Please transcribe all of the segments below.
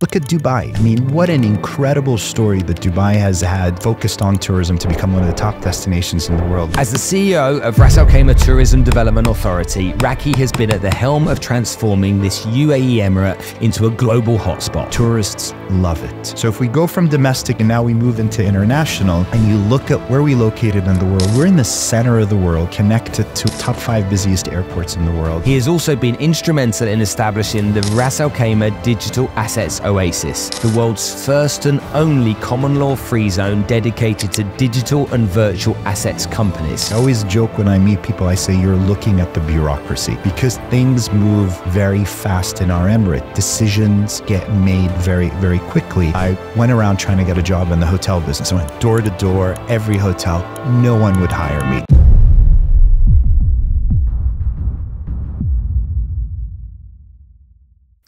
Look at Dubai. I mean, what an incredible story that Dubai has had focused on tourism to become one of the top destinations in the world. As the CEO of Ras Al Khaimah Tourism Development Authority, Raki has been at the helm of transforming this UAE emirate into a global hotspot. Tourists love it. So if we go from domestic and now we move into international and you look at where we located in the world, we're in the center of the world, connected to top five busiest airports in the world. He has also been instrumental in establishing the Ras Al Khaimah Digital Assets Oasis, the world's first and only common law free zone dedicated to digital and virtual assets companies. I always joke when I meet people, I say you're looking at the bureaucracy because things move very fast in our emirate. Decisions get made very, very quickly. I went around trying to get a job in the hotel business. I went door to door, every hotel. No one would hire me.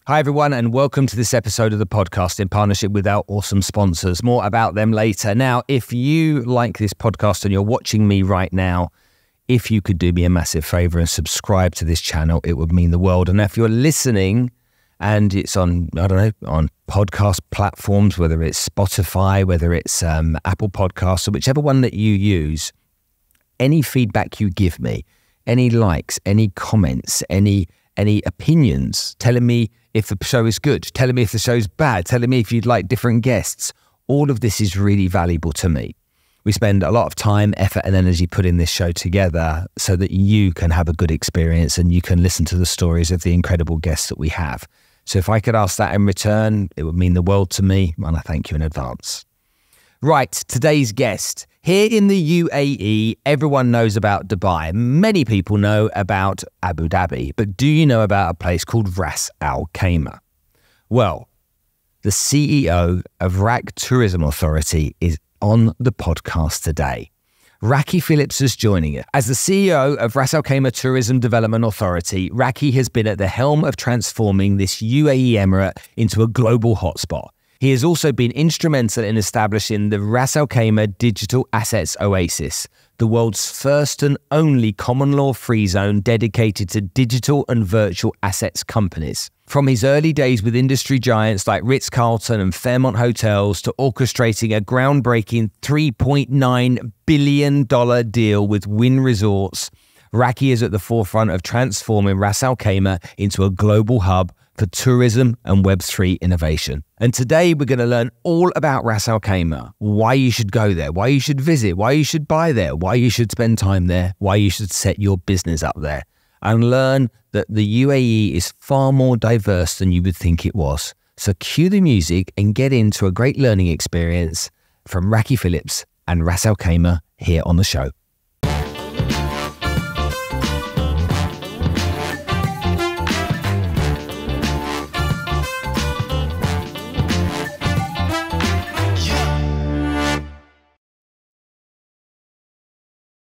Hi, everyone, and welcome to this episode of the podcast in partnership with our awesome sponsors. More about them later. Now, if you like this podcast and you're watching me right now, if you could do me a massive favor and subscribe to this channel, it would mean the world. And if you're listening and it's on, I don't know, on podcast platforms, whether it's Spotify, whether it's um, Apple Podcasts, or whichever one that you use, any feedback you give me, any likes, any comments, any any opinions, telling me if the show is good, telling me if the show's bad, telling me if you'd like different guests. All of this is really valuable to me. We spend a lot of time, effort, and energy putting this show together so that you can have a good experience and you can listen to the stories of the incredible guests that we have. So, if I could ask that in return, it would mean the world to me, and I thank you in advance. Right, today's guest. Here in the UAE, everyone knows about Dubai. Many people know about Abu Dhabi, but do you know about a place called Ras Al Khaimah? Well, the CEO of RAK Tourism Authority is on the podcast today. Raki Phillips is joining us. As the CEO of Ras Al Khaimah Tourism Development Authority, Raki has been at the helm of transforming this UAE emirate into a global hotspot. He has also been instrumental in establishing the Ras Al Khaimah Digital Assets Oasis, the world's first and only common law free zone dedicated to digital and virtual assets companies. From his early days with industry giants like Ritz Carlton and Fairmont Hotels to orchestrating a groundbreaking $3.9 billion deal with Wynn Resorts, Raki is at the forefront of transforming Ras Al Khaimah into a global hub for tourism and Web3 innovation. And today we're going to learn all about Ras Al Khaimah, why you should go there, why you should visit, why you should buy there, why you should spend time there, why you should set your business up there, and learn that the UAE is far more diverse than you would think it was. So cue the music and get into a great learning experience from Raki Phillips and Ras Al Khaimah here on the show.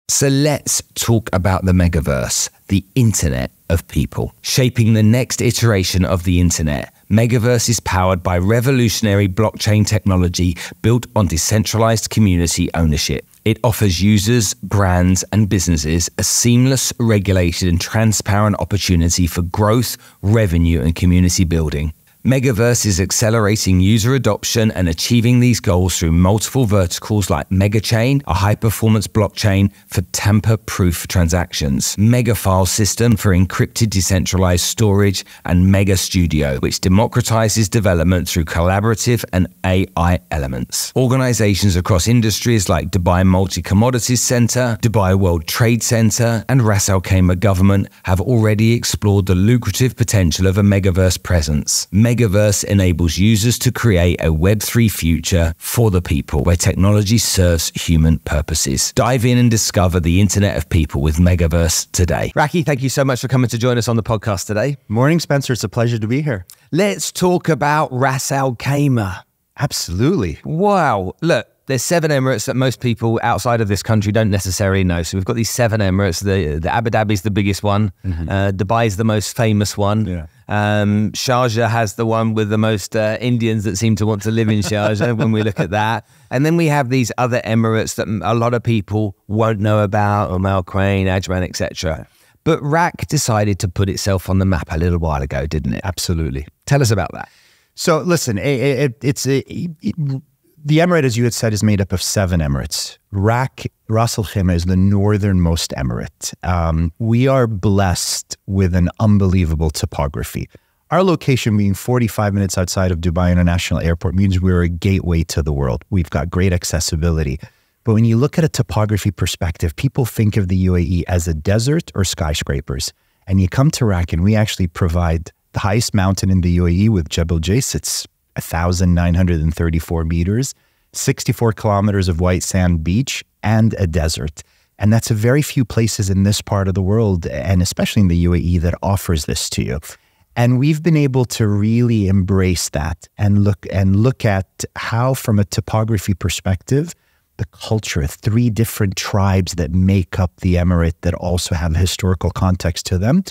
So let's talk about the Megavrse, the internet of people. Shaping the next iteration of the internet, Megavrse is powered by revolutionary blockchain technology built on decentralized community ownership. It offers users, brands, and businesses a seamless, regulated, and transparent opportunity for growth, revenue, and community building. Megavrse is accelerating user adoption and achieving these goals through multiple verticals like Megachain, a high performance blockchain for tamper proof transactions, Megafile system for encrypted decentralized storage, and Mega Studio, which democratizes development through collaborative and AI elements. Organizations across industries like Dubai Multi Commodities Center, Dubai World Trade Center, and Ras Al Khaimah government have already explored the lucrative potential of a Megavrse presence. Megavrse enables users to create a Web3 future for the people where technology serves human purposes. Dive in and discover the Internet of People with Megavrse today. Raki, thank you so much for coming to join us on the podcast today. Morning, Spencer. It's a pleasure to be here. Let's talk about Ras Al Khaimah. Absolutely. Wow. Look, there's seven Emirates that most people outside of this country don't necessarily know. So we've got these seven Emirates. The, the Abu Dhabi is the biggest one. Mm-hmm. Uh, Dubai is the most famous one. Yeah. Um, Sharjah has the one with the most uh, Indians that seem to want to live in Sharjah when we look at that. And then we have these other Emirates that a lot of people won't know about, or Al Quwain, Ajman, etc. But RAK decided to put itself on the map a little while ago, didn't it? Absolutely. Tell us about that. So listen, it, it, it's a, it, the emirate, as you had said, is made up of seven emirates. Rak Ras Al Khaimah is the northernmost emirate. Um, we are blessed with an unbelievable topography. Our location being 45 minutes outside of Dubai International Airport means we're a gateway to the world. We've got great accessibility. But when you look at a topography perspective, people think of the UAE as a desert or skyscrapers. And you come to Rak, and we actually provide the highest mountain in the UAE with Jebel Jais. It's 1,934 meters, 64 kilometers of white sand beach, and a desert. And that's a very few places in this part of the world, and especially in the UAE, that offers this to you. And we've been able to really embrace that and look and look at how, from a topography perspective, the culture, three different tribes that make up the emirate that also have historical context to them.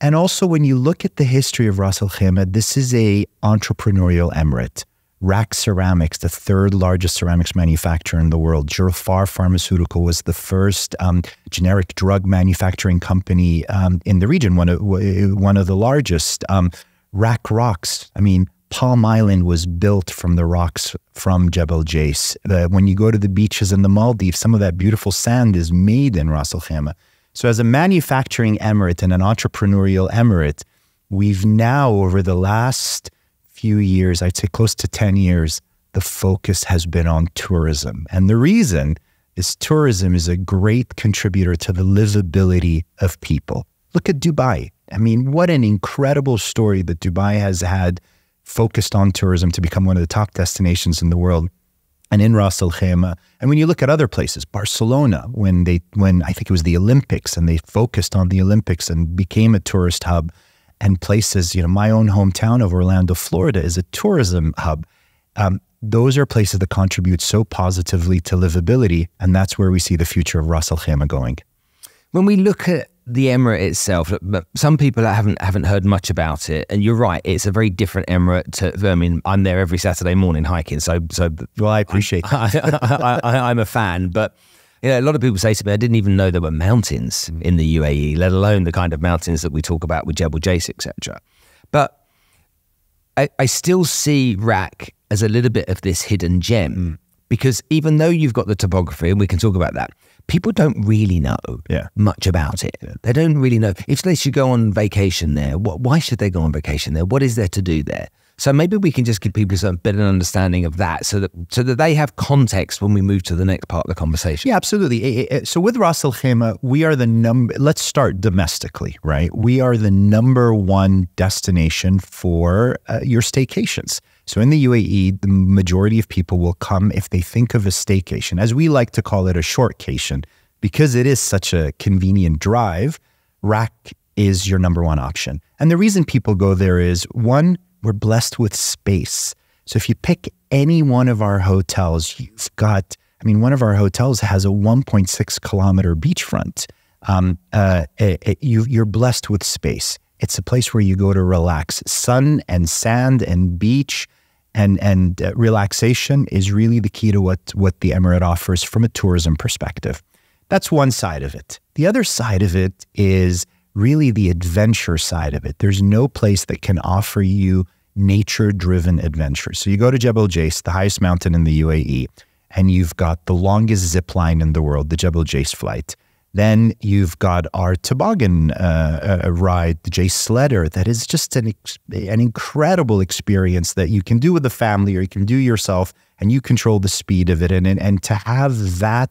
And also when you look at the history of Ras Al Khaimah, this is a entrepreneurial emirate. Rak Ceramics, the third largest ceramics manufacturer in the world. Julphar Pharmaceutical was the first um, generic drug manufacturing company um, in the region, one of, one of the largest. Um, Rak Rocks, I mean, Palm Island was built from the rocks from Jebel Jais. when you go to the beaches in the Maldives, some of that beautiful sand is made in Ras Al Khaimah. So, as a manufacturing emirate and an entrepreneurial emirate, we've now, over the last few years, I'd say close to 10 years, the focus has been on tourism. And the reason is tourism is a great contributor to the livability of people. Look at Dubai. I mean, what an incredible story that Dubai has had focused on tourism to become one of the top destinations in the world. And in Ras Al Khaimah, and when you look at other places, Barcelona, when they, when I think it was the Olympics, and they focused on the Olympics and became a tourist hub, and places, you know, my own hometown of Orlando, Florida, is a tourism hub. Um, those are places that contribute so positively to livability, and that's where we see the future of Ras Al Khaimah going. When we look at the emirate itself, some people haven't haven't heard much about it, and you're right. It's a very different emirate. To, I mean, I'm there every Saturday morning hiking, so so. Well, I appreciate. I, am a fan, but you know, a lot of people say to me, I didn't even know there were mountains in the UAE, let alone the kind of mountains that we talk about with Jebel Jais, etc. But I, I, still see Rak as a little bit of this hidden gem mm. Because even though you've got the topography, and we can talk about that, people don't really know yeah. much about it. Yeah. They don't really know if they should go on vacation there. What, why should they go on vacation there? What is there to do there? So maybe we can just give people some bit better understanding of that, so that so that they have context when we move to the next part of the conversation. Yeah, absolutely. So with Ras Al Khaimah, we are the number. Let's start domestically, right? We are the number one destination for uh, your staycations. So in the UAE, the majority of people will come if they think of a staycation, as we like to call it, a shortcation, because it is such a convenient drive. Rak is your number one option, and the reason people go there is one we're blessed with space. So if you pick any one of our hotels, you've got, I mean, one of our hotels has a 1.6 kilometer beachfront. Um, uh, it, it, you, you're blessed with space. It's a place where you go to relax. Sun and sand and beach and and uh, relaxation is really the key to what what the Emirate offers from a tourism perspective. That's one side of it. The other side of it is really the adventure side of it. There's no place that can offer you nature driven adventures. So you go to Jebel Jais, the highest mountain in the UAE, and you've got the longest zip line in the world, the Jebel Jais flight. Then you've got our toboggan uh, uh, ride, the Jais Sledder, that is just an, an incredible experience that you can do with the family or you can do yourself and you control the speed of it. And, and, and to have that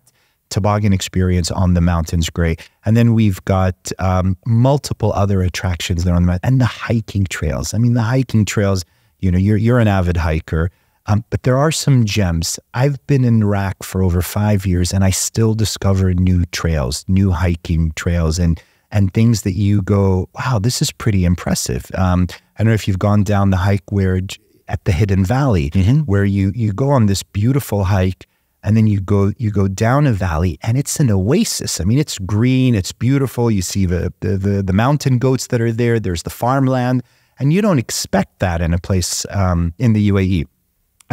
toboggan experience on the mountain's great. And then we've got um, multiple other attractions there on the mountain and the hiking trails. I mean, the hiking trails, you know, you're, you're an avid hiker. Um, but there are some gems. I've been in RAK for over five years and I still discover new trails, new hiking trails and and things that you go, wow, this is pretty impressive. Um, I don't know if you've gone down the hike where at the Hidden Valley, mm-hmm. where you you go on this beautiful hike and then you go you go down a valley and it's an oasis i mean it's green it's beautiful you see the, the the, the mountain goats that are there there's the farmland and you don't expect that in a place um, in the uae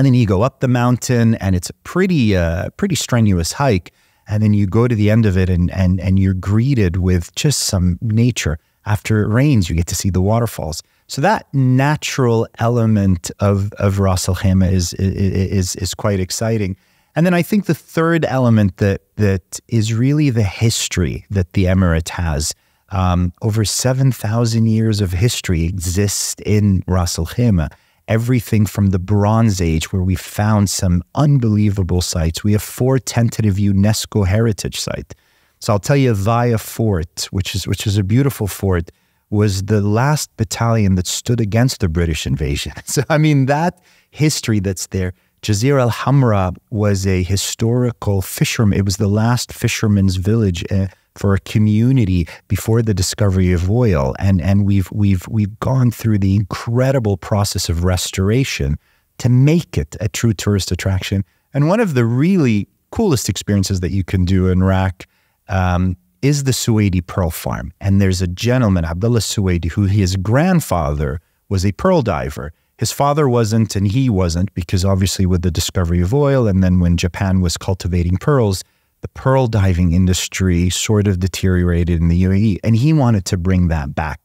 and then you go up the mountain and it's a pretty uh, pretty strenuous hike and then you go to the end of it and and and you're greeted with just some nature after it rains you get to see the waterfalls So that natural element of of Ras Al Khaimah is, is is quite exciting. And then I think the third element that that is really the history that the emirate has. Um, over seven thousand years of history exists in Ras Al Khaimah. Everything from the Bronze Age, where we found some unbelievable sites. We have four tentative UNESCO heritage sites. So I'll tell you, Dhayah Fort, which is which is a beautiful fort was the last battalion that stood against the British invasion. So, I mean, that history that's there. Jazirat al Hamra was a historical fisherman. It was the last fisherman's village uh, for a community before the discovery of oil, and and we've we've we've gone through the incredible process of restoration to make it a true tourist attraction. And one of the really coolest experiences that you can do in RAK um, is the Suwaidi Pearl Farm. And there's a gentleman, Abdullah Suwaidi, who his grandfather was a pearl diver. His father wasn't, and he wasn't, because obviously with the discovery of oil, and then when Japan was cultivating pearls, the pearl diving industry sort of deteriorated in the UAE. And he wanted to bring that back.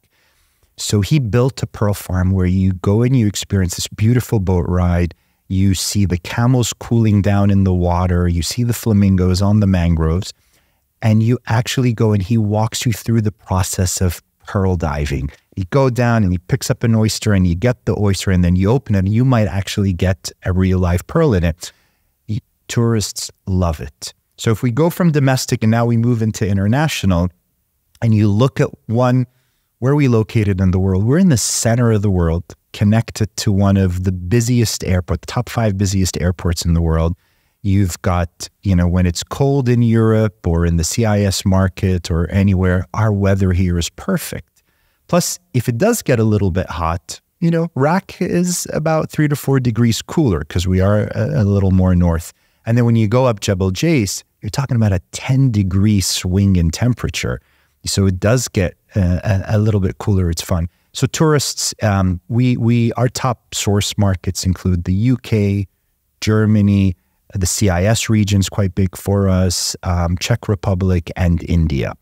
So he built a pearl farm where you go and you experience this beautiful boat ride. You see the camels cooling down in the water. You see the flamingos on the mangroves and you actually go and he walks you through the process of pearl diving. You go down and he picks up an oyster and you get the oyster and then you open it and you might actually get a real life pearl in it. Tourists love it. So if we go from domestic and now we move into international and you look at one, where we located in the world? We're in the center of the world, connected to one of the busiest airports, the top five busiest airports in the world. You've got, you know, when it's cold in Europe or in the CIS market or anywhere, our weather here is perfect. Plus, if it does get a little bit hot, you know, RAK is about three to four degrees cooler because we are a, a, little more north. And then when you go up Jebel Jais, you're talking about a 10 degree swing in temperature. So it does get a, a little bit cooler. It's fun. So tourists, um, we we our top source markets include the UK, Germany, the CIS region is quite big for us, um, Czech Republic, and India.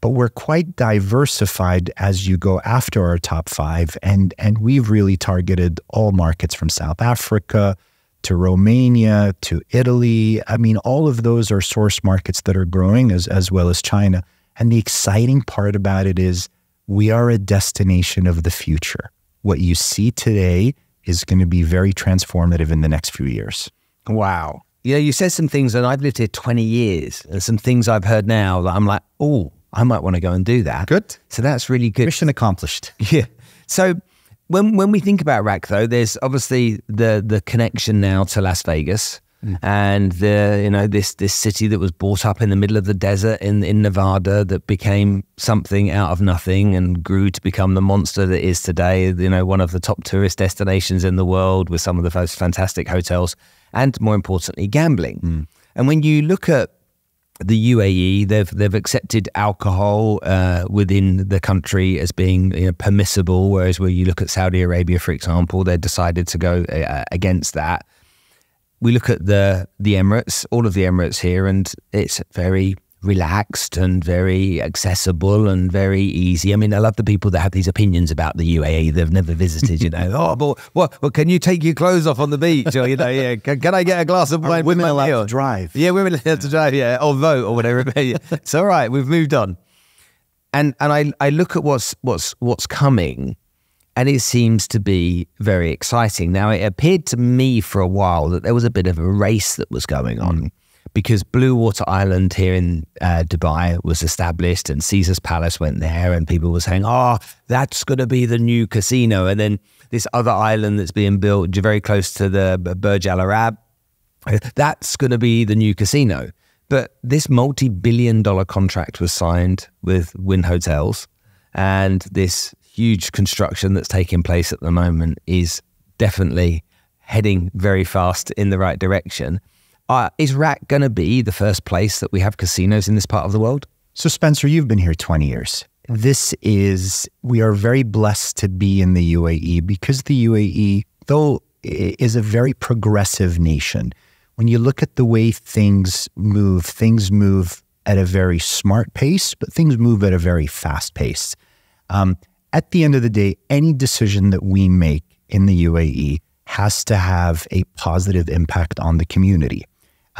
But we're quite diversified as you go after our top five. And, and we've really targeted all markets from South Africa to Romania to Italy. I mean, all of those are source markets that are growing as, as well as China. And the exciting part about it is we are a destination of the future. What you see today is going to be very transformative in the next few years. Wow you know, you said some things, and I've lived here 20 years, and some things I've heard now that I'm like, oh, I might want to go and do that. Good. So that's really good. Mission accomplished. Yeah. So when when we think about RAK, though, there's obviously the the connection now to Las Vegas. Mm. And the you know this this city that was brought up in the middle of the desert in in Nevada that became something out of nothing and grew to become the monster that is today. You know one of the top tourist destinations in the world with some of the most fantastic hotels and more importantly, gambling. Mm. And when you look at the UAE, they've they've accepted alcohol uh, within the country as being you know, permissible, whereas when you look at Saudi Arabia, for example, they decided to go uh, against that. We look at the the Emirates, all of the Emirates here, and it's very relaxed and very accessible and very easy. I mean, I love the people that have these opinions about the UAE they've never visited. You know, oh, but what? Well, can you take your clothes off on the beach? Or you know, yeah, can, can I get a glass of wine? women allowed to drive? Yeah, women allowed to drive. Yeah, or vote or whatever. it's all right. We've moved on. And and I I look at what's what's what's coming. And it seems to be very exciting. Now, it appeared to me for a while that there was a bit of a race that was going on. Mm. Because Blue Water Island here in uh, Dubai was established and Caesar's Palace went there, and people were saying, oh, that's going to be the new casino. And then this other island that's being built very close to the Burj Al Arab, that's going to be the new casino. But this multi billion dollar contract was signed with Wynn Hotels, and this huge construction that's taking place at the moment is definitely heading very fast in the right direction. Uh, is RAK going to be the first place that we have casinos in this part of the world? So, Spencer, you've been here 20 years. This is, we are very blessed to be in the UAE because the UAE, though, is a very progressive nation. When you look at the way things move, things move at a very smart pace, but things move at a very fast pace. Um, at the end of the day, any decision that we make in the UAE has to have a positive impact on the community.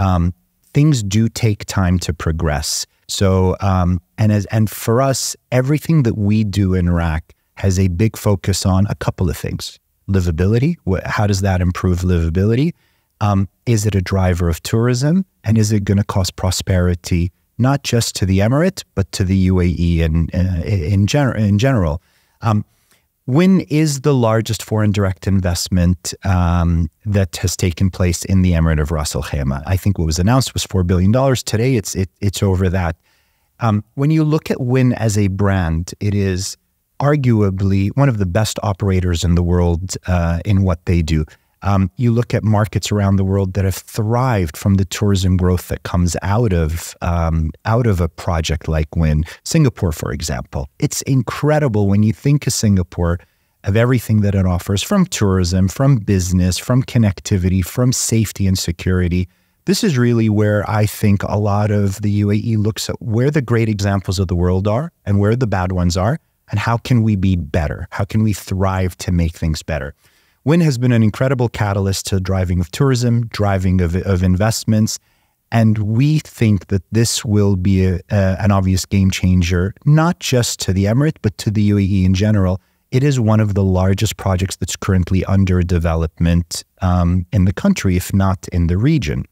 Um, things do take time to progress. So, um, and as and for us, everything that we do in RAK has a big focus on a couple of things: livability. How does that improve livability? Um, is it a driver of tourism, and is it going to cause prosperity not just to the emirate but to the UAE and uh, in, gen- in general? Um, Wynn is the largest foreign direct investment um, that has taken place in the Emirate of Ras Al Khaimah. I think what was announced was $4 billion. Today, it's, it, it's over that. Um, when you look at Wynn as a brand, it is arguably one of the best operators in the world uh, in what they do. Um, you look at markets around the world that have thrived from the tourism growth that comes out of um, out of a project like when Singapore, for example. It's incredible when you think of Singapore of everything that it offers from tourism, from business, from connectivity, from safety and security. This is really where I think a lot of the UAE looks at where the great examples of the world are and where the bad ones are, and how can we be better? How can we thrive to make things better? Wynn has been an incredible catalyst to driving of tourism, driving of, of investments. And we think that this will be a, an obvious game changer, not just to the Emirate, but to the UAE in general. It is one of the largest projects that's currently under development um, in the country, if not in the region.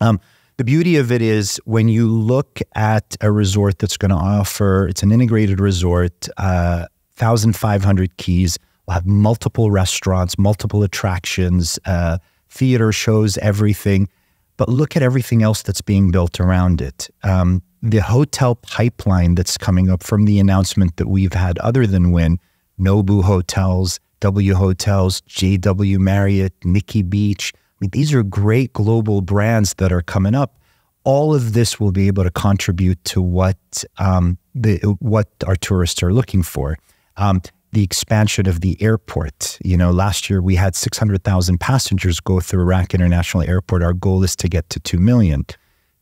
Um, the beauty of it is when you look at a resort that's going to offer, it's an integrated resort, uh, 1,500 keys, We'll have multiple restaurants, multiple attractions, uh, theater shows, everything. But look at everything else that's being built around it. Um, the hotel pipeline that's coming up from the announcement that we've had, other than Wynn, Nobu Hotels, W Hotels, JW Marriott, Nikki Beach. I mean, these are great global brands that are coming up. All of this will be able to contribute to what um, the what our tourists are looking for. Um, the expansion of the airport. You know, last year we had 600,000 passengers go through RAK International Airport. Our goal is to get to 2 million.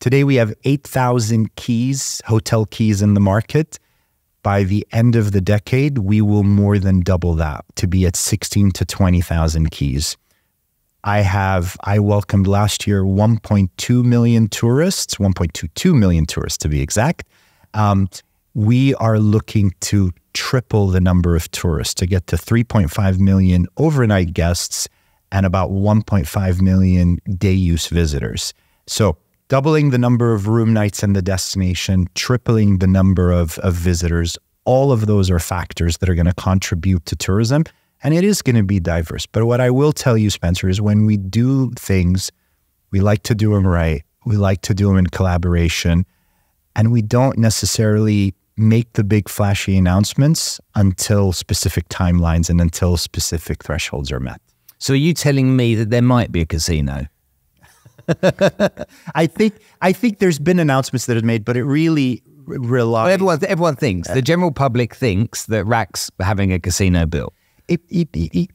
Today we have 8,000 keys, hotel keys in the market. By the end of the decade, we will more than double that to be at 16 to 20,000 keys. I have, I welcomed last year 1.2 million tourists, 1.22 million tourists to be exact. Um, we are looking to triple the number of tourists to get to 3.5 million overnight guests and about 1.5 million day use visitors. So, doubling the number of room nights in the destination, tripling the number of, of visitors, all of those are factors that are going to contribute to tourism. And it is going to be diverse. But what I will tell you, Spencer, is when we do things, we like to do them right. We like to do them in collaboration. And we don't necessarily make the big flashy announcements until specific timelines and until specific thresholds are met. So are you telling me that there might be a casino? I think I think there's been announcements that have made, but it really relies. Well, everyone everyone thinks uh, the general public thinks that RAK's having a casino built. It, it, it,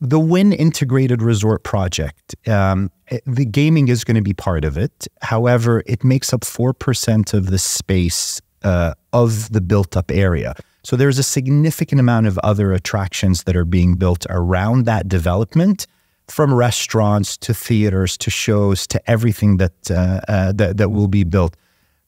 the Wynn Integrated Resort project, um, the gaming is going to be part of it. However, it makes up four percent of the space uh, of the built up area. So there's a significant amount of other attractions that are being built around that development, from restaurants to theaters to shows to everything that uh, uh, that, that will be built.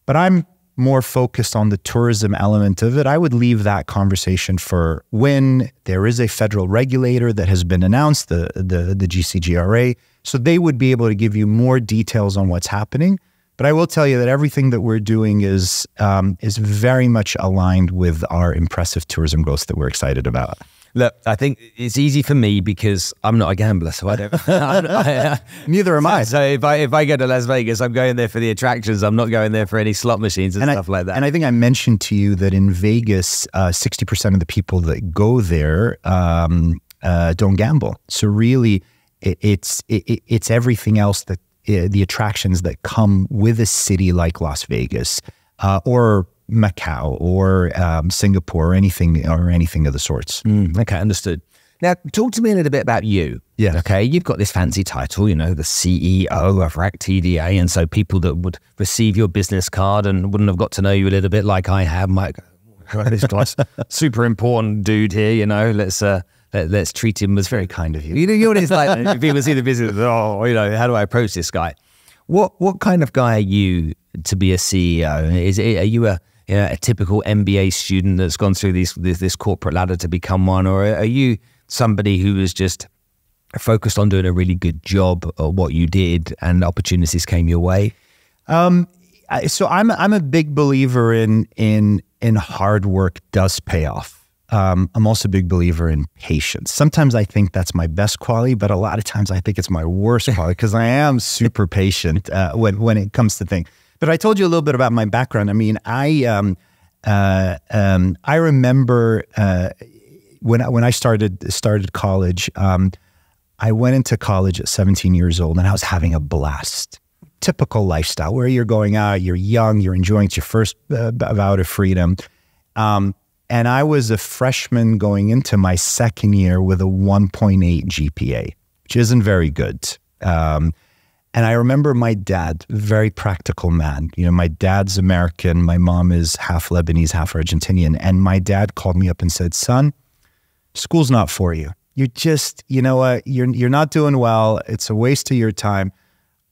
But I'm more focused on the tourism element of it. I would leave that conversation for when there is a federal regulator that has been announced, the the, the GCGRA. So they would be able to give you more details on what's happening. But I will tell you that everything that we're doing is um, is very much aligned with our impressive tourism growth that we're excited about. Look, I think it's easy for me because I'm not a gambler, so I don't. Neither am I. So if I if I go to Las Vegas, I'm going there for the attractions. I'm not going there for any slot machines and, and stuff I, like that. And I think I mentioned to you that in Vegas, uh, sixty uh, percent of the people that go there um, uh, don't gamble. So really, it, it's it, it's everything else that uh, the attractions that come with a city like Las Vegas uh, or Macau or um, Singapore or anything or anything of the sorts. Mm, okay, understood. Now, talk to me a little bit about you. Yeah. Okay. You've got this fancy title, you know, the CEO of RAK TDA. And so people that would receive your business card and wouldn't have got to know you a little bit like I have might go, this guy's super important dude here. You know, let's uh, let, us treat him as very kind of you. You know, you know it's like. if people see the business, oh, you know, how do I approach this guy? What what kind of guy are you to be a CEO? Is it, are you a you know, a typical MBA student that's gone through this, this this corporate ladder to become one, or are you somebody who is just focused on doing a really good job or what you did and opportunities came your way? Um, so I'm I'm a big believer in in in hard work does pay off. Um, I'm also a big believer in patience. Sometimes I think that's my best quality, but a lot of times I think it's my worst quality because I am super patient uh, when when it comes to things. But I told you a little bit about my background. I mean, I um, uh, um, I remember uh, when I, when I started started college. Um, I went into college at 17 years old, and I was having a blast. Typical lifestyle where you're going out, you're young, you're enjoying it's your first uh, bout of freedom. Um, and I was a freshman going into my second year with a 1.8 GPA, which isn't very good. Um, and I remember my dad, very practical man. You know, my dad's American, my mom is half Lebanese, half Argentinian. And my dad called me up and said, Son, school's not for you. You're just, you know what, you're, you're not doing well. It's a waste of your time.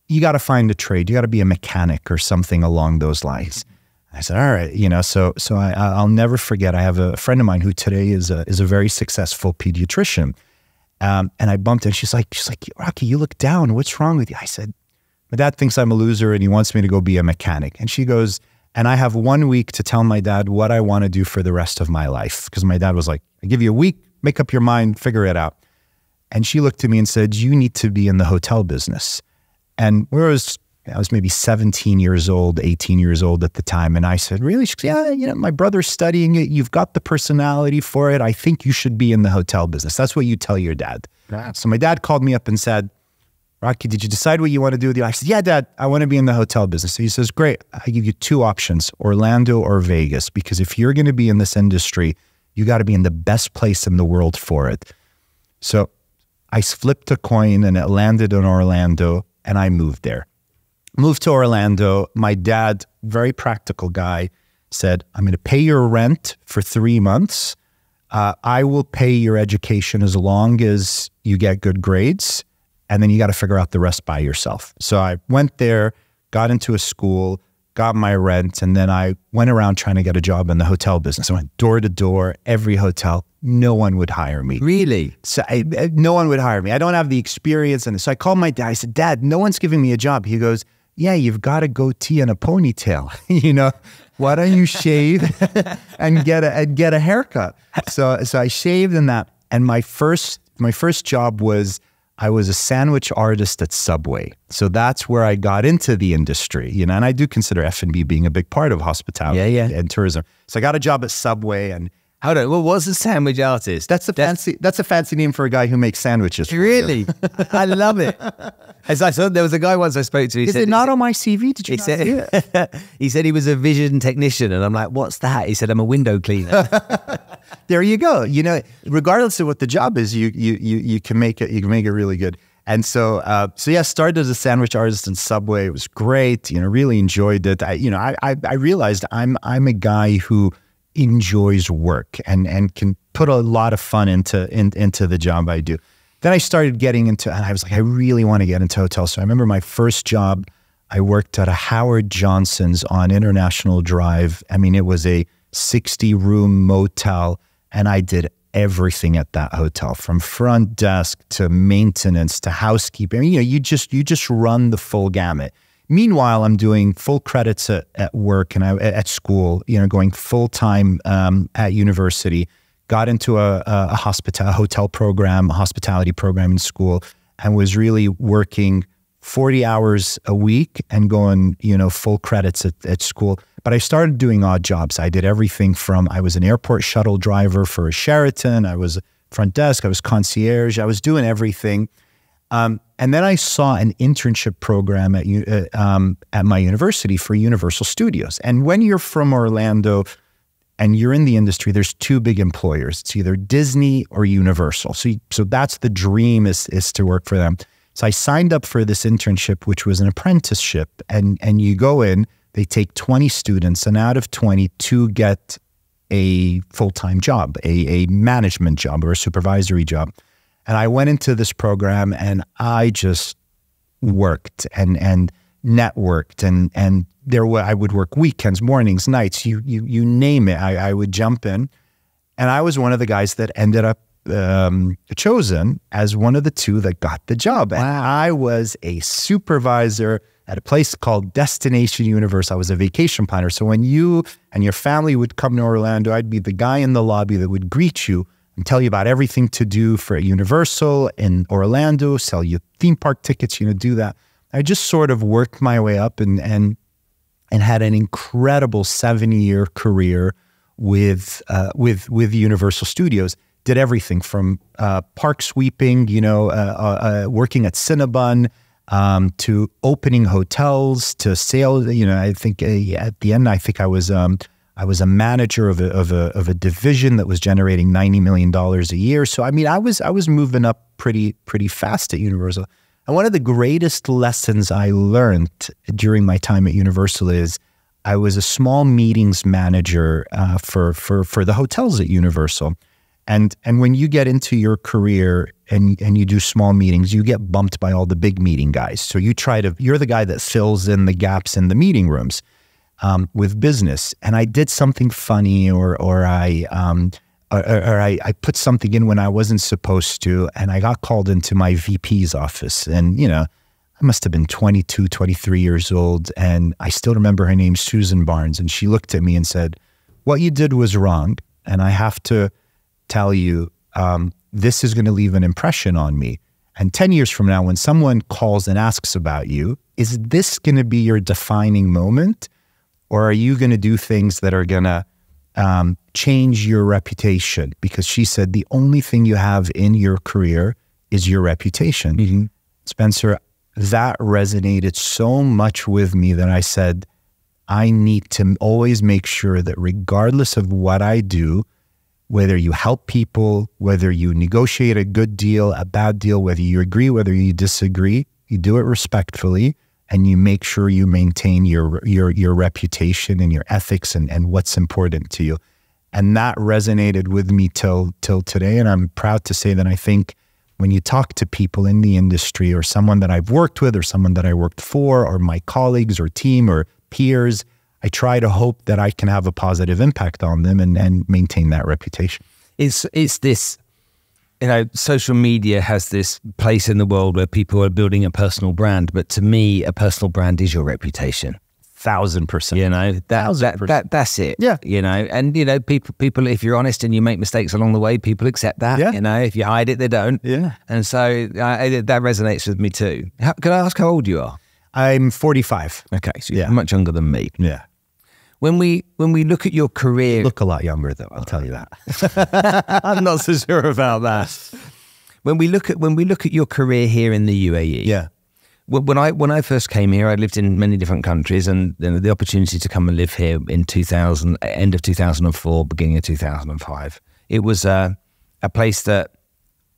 You got to find a trade. You got to be a mechanic or something along those lines. I said, all right, you know, so so I, I'll never forget. I have a friend of mine who today is a is a very successful pediatrician, um, and I bumped and she's like, she's like, Raki, you look down. What's wrong with you? I said, my dad thinks I'm a loser and he wants me to go be a mechanic. And she goes, and I have one week to tell my dad what I want to do for the rest of my life. Because my dad was like, I give you a week, make up your mind, figure it out. And she looked at me and said, You need to be in the hotel business. And whereas I was maybe 17 years old, 18 years old at the time. And I said, Really? She Yeah, you know, my brother's studying it. You've got the personality for it. I think you should be in the hotel business. That's what you tell your dad. So my dad called me up and said, Raki, did you decide what you want to do with your? I said, Yeah, dad, I want to be in the hotel business. So he says, Great. I give you two options Orlando or Vegas. Because if you're going to be in this industry, you got to be in the best place in the world for it. So I flipped a coin and it landed in Orlando and I moved there moved to Orlando. My dad, very practical guy, said, I'm going to pay your rent for three months. Uh, I will pay your education as long as you get good grades. And then you got to figure out the rest by yourself. So I went there, got into a school, got my rent, and then I went around trying to get a job in the hotel business. I went door to door, every hotel. No one would hire me. Really? So I, no one would hire me. I don't have the experience. And so I called my dad. I said, Dad, no one's giving me a job. He goes, yeah, you've got a goatee and a ponytail. you know, why don't you shave and get a and get a haircut? So so I shaved in that, and my first my first job was I was a sandwich artist at Subway. So that's where I got into the industry. You know, and I do consider F and B being a big part of hospitality yeah, yeah. and tourism. So I got a job at Subway and Hold on. What was a sandwich artist? That's a fancy. That's a fancy name for a guy who makes sandwiches. Really, I love it. As I saw, there was a guy once I spoke to. He Is said, it not on my CV? Did you he said, he said he was a vision technician, and I'm like, "What's that?" He said, "I'm a window cleaner." there you go. You know, regardless of what the job is, you you you you can make it. You can make it really good. And so, uh, so yeah, started as a sandwich artist in Subway. It was great. You know, really enjoyed it. I, you know, I, I, I realized I'm I'm a guy who enjoys work and and can put a lot of fun into in, into the job I do. Then I started getting into, and I was like, I really want to get into hotels. So I remember my first job. I worked at a Howard Johnson's on International Drive. I mean, it was a 60 room motel, and I did everything at that hotel from front desk to maintenance to housekeeping. You know, you just you just run the full gamut. Meanwhile, I'm doing full credits at, at work and I, at school, you know, going full time um, at university. Got into a, a hospital a hotel program, a hospitality program in school, and was really working 40 hours a week and going, you know, full credits at, at school. But I started doing odd jobs. I did everything from I was an airport shuttle driver for a Sheraton, I was front desk, I was concierge, I was doing everything. Um, and then I saw an internship program at uh, um, at my university for Universal Studios. And when you're from Orlando and you're in the industry, there's two big employers. It's either Disney or Universal. So, so that's the dream is is to work for them. So I signed up for this internship, which was an apprenticeship, and and you go in. They take 20 students, and out of 20, two get a full time job, a, a management job or a supervisory job. And I went into this program and I just worked and and networked and and there were I would work weekends, mornings, nights, you you you name it. I, I would jump in, and I was one of the guys that ended up um, chosen as one of the two that got the job. And I was a supervisor at a place called Destination Universe. I was a vacation planner. So when you and your family would come to Orlando, I'd be the guy in the lobby that would greet you and tell you about everything to do for Universal in Orlando, sell you theme park tickets, you know, do that. I just sort of worked my way up and and and had an incredible seven year career with uh, with with Universal Studios. Did everything from uh, park sweeping, you know, uh, uh, uh working at Cinnabon, um, to opening hotels, to sales. You know, I think uh, at the end, I think I was um, I was a manager of a, of a of a division that was generating ninety million dollars a year. So I mean, I was I was moving up pretty pretty fast at Universal. And one of the greatest lessons I learned during my time at Universal is I was a small meetings manager uh, for for for the hotels at Universal. And and when you get into your career and and you do small meetings, you get bumped by all the big meeting guys. So you try to you're the guy that fills in the gaps in the meeting rooms um, with business. And I did something funny, or or I um, or, or I, I put something in when I wasn't supposed to, and I got called into my VP's office. And you know, I must have been 22, 23 years old, and I still remember her name, Susan Barnes, and she looked at me and said, "What you did was wrong, and I have to." tell you um, this is going to leave an impression on me. And 10 years from now, when someone calls and asks about you, is this going to be your defining moment? Or are you going to do things that are going to um, change your reputation? Because she said the only thing you have in your career is your reputation. Mm-hmm. Spencer, that resonated so much with me that I said, I need to always make sure that regardless of what I do, whether you help people, whether you negotiate a good deal, a bad deal, whether you agree, whether you disagree, you do it respectfully and you make sure you maintain your your your reputation and your ethics and, and what's important to you. And that resonated with me till till today. And I'm proud to say that I think when you talk to people in the industry or someone that I've worked with or someone that I worked for or my colleagues or team or peers, I try to hope that I can have a positive impact on them and, and maintain that reputation. It's it's this you know, social media has this place in the world where people are building a personal brand, but to me, a personal brand is your reputation. Thousand percent. You know, that, that, that, that's it. Yeah. You know, and, you know, people, people, if you're honest and you make mistakes along the way, people accept that. Yeah. You know, if you hide it, they don't. Yeah. And so uh, that resonates with me too. How, can I ask how old you are? I'm 45. Okay. So you're yeah. much younger than me. Yeah. When we when we look at your career, you look a lot younger though. I'll tell you that. I'm not so sure about that. When we look at when we look at your career here in the UAE, yeah. When I when I first came here, I lived in many different countries, and you know, the opportunity to come and live here in 2000, end of 2004, beginning of 2005, it was uh, a place that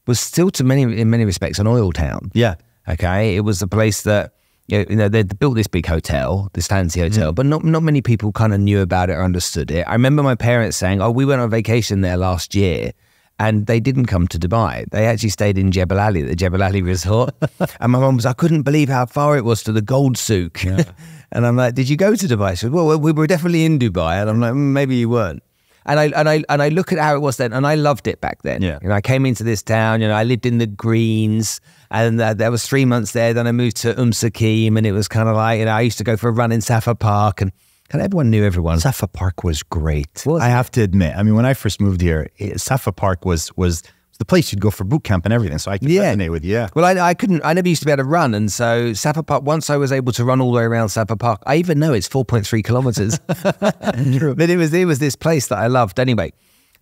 was still to many in many respects an oil town. Yeah. Okay. It was a place that you know, they built this big hotel, this fancy hotel, mm. but not not many people kind of knew about it or understood it. I remember my parents saying, "Oh, we went on vacation there last year." And they didn't come to Dubai. They actually stayed in Jebel Ali, the Jebel Ali resort. and my mum was, I couldn't believe how far it was to the gold souk. Yeah. and I'm like, Did you go to Dubai? She said, Well, we were definitely in Dubai. And I'm like, mm, Maybe you weren't. And I and I and I look at how it was then, and I loved it back then. Yeah. And I came into this town. You know, I lived in the Greens, and uh, there was three months there. Then I moved to Um Sakim, and it was kind of like you know I used to go for a run in Safa Park, and kind of everyone knew everyone. Safa Park was great. Was I have to admit. I mean, when I first moved here, it, Safa Park was was the place you'd go for boot camp and everything. So I can yeah. resonate with you. Yeah. Well, I, I couldn't. I never used to be able to run, and so Safa Park. Once I was able to run all the way around Safa Park. I even know it's four point three kilometers. but it was it was this place that I loved. Anyway,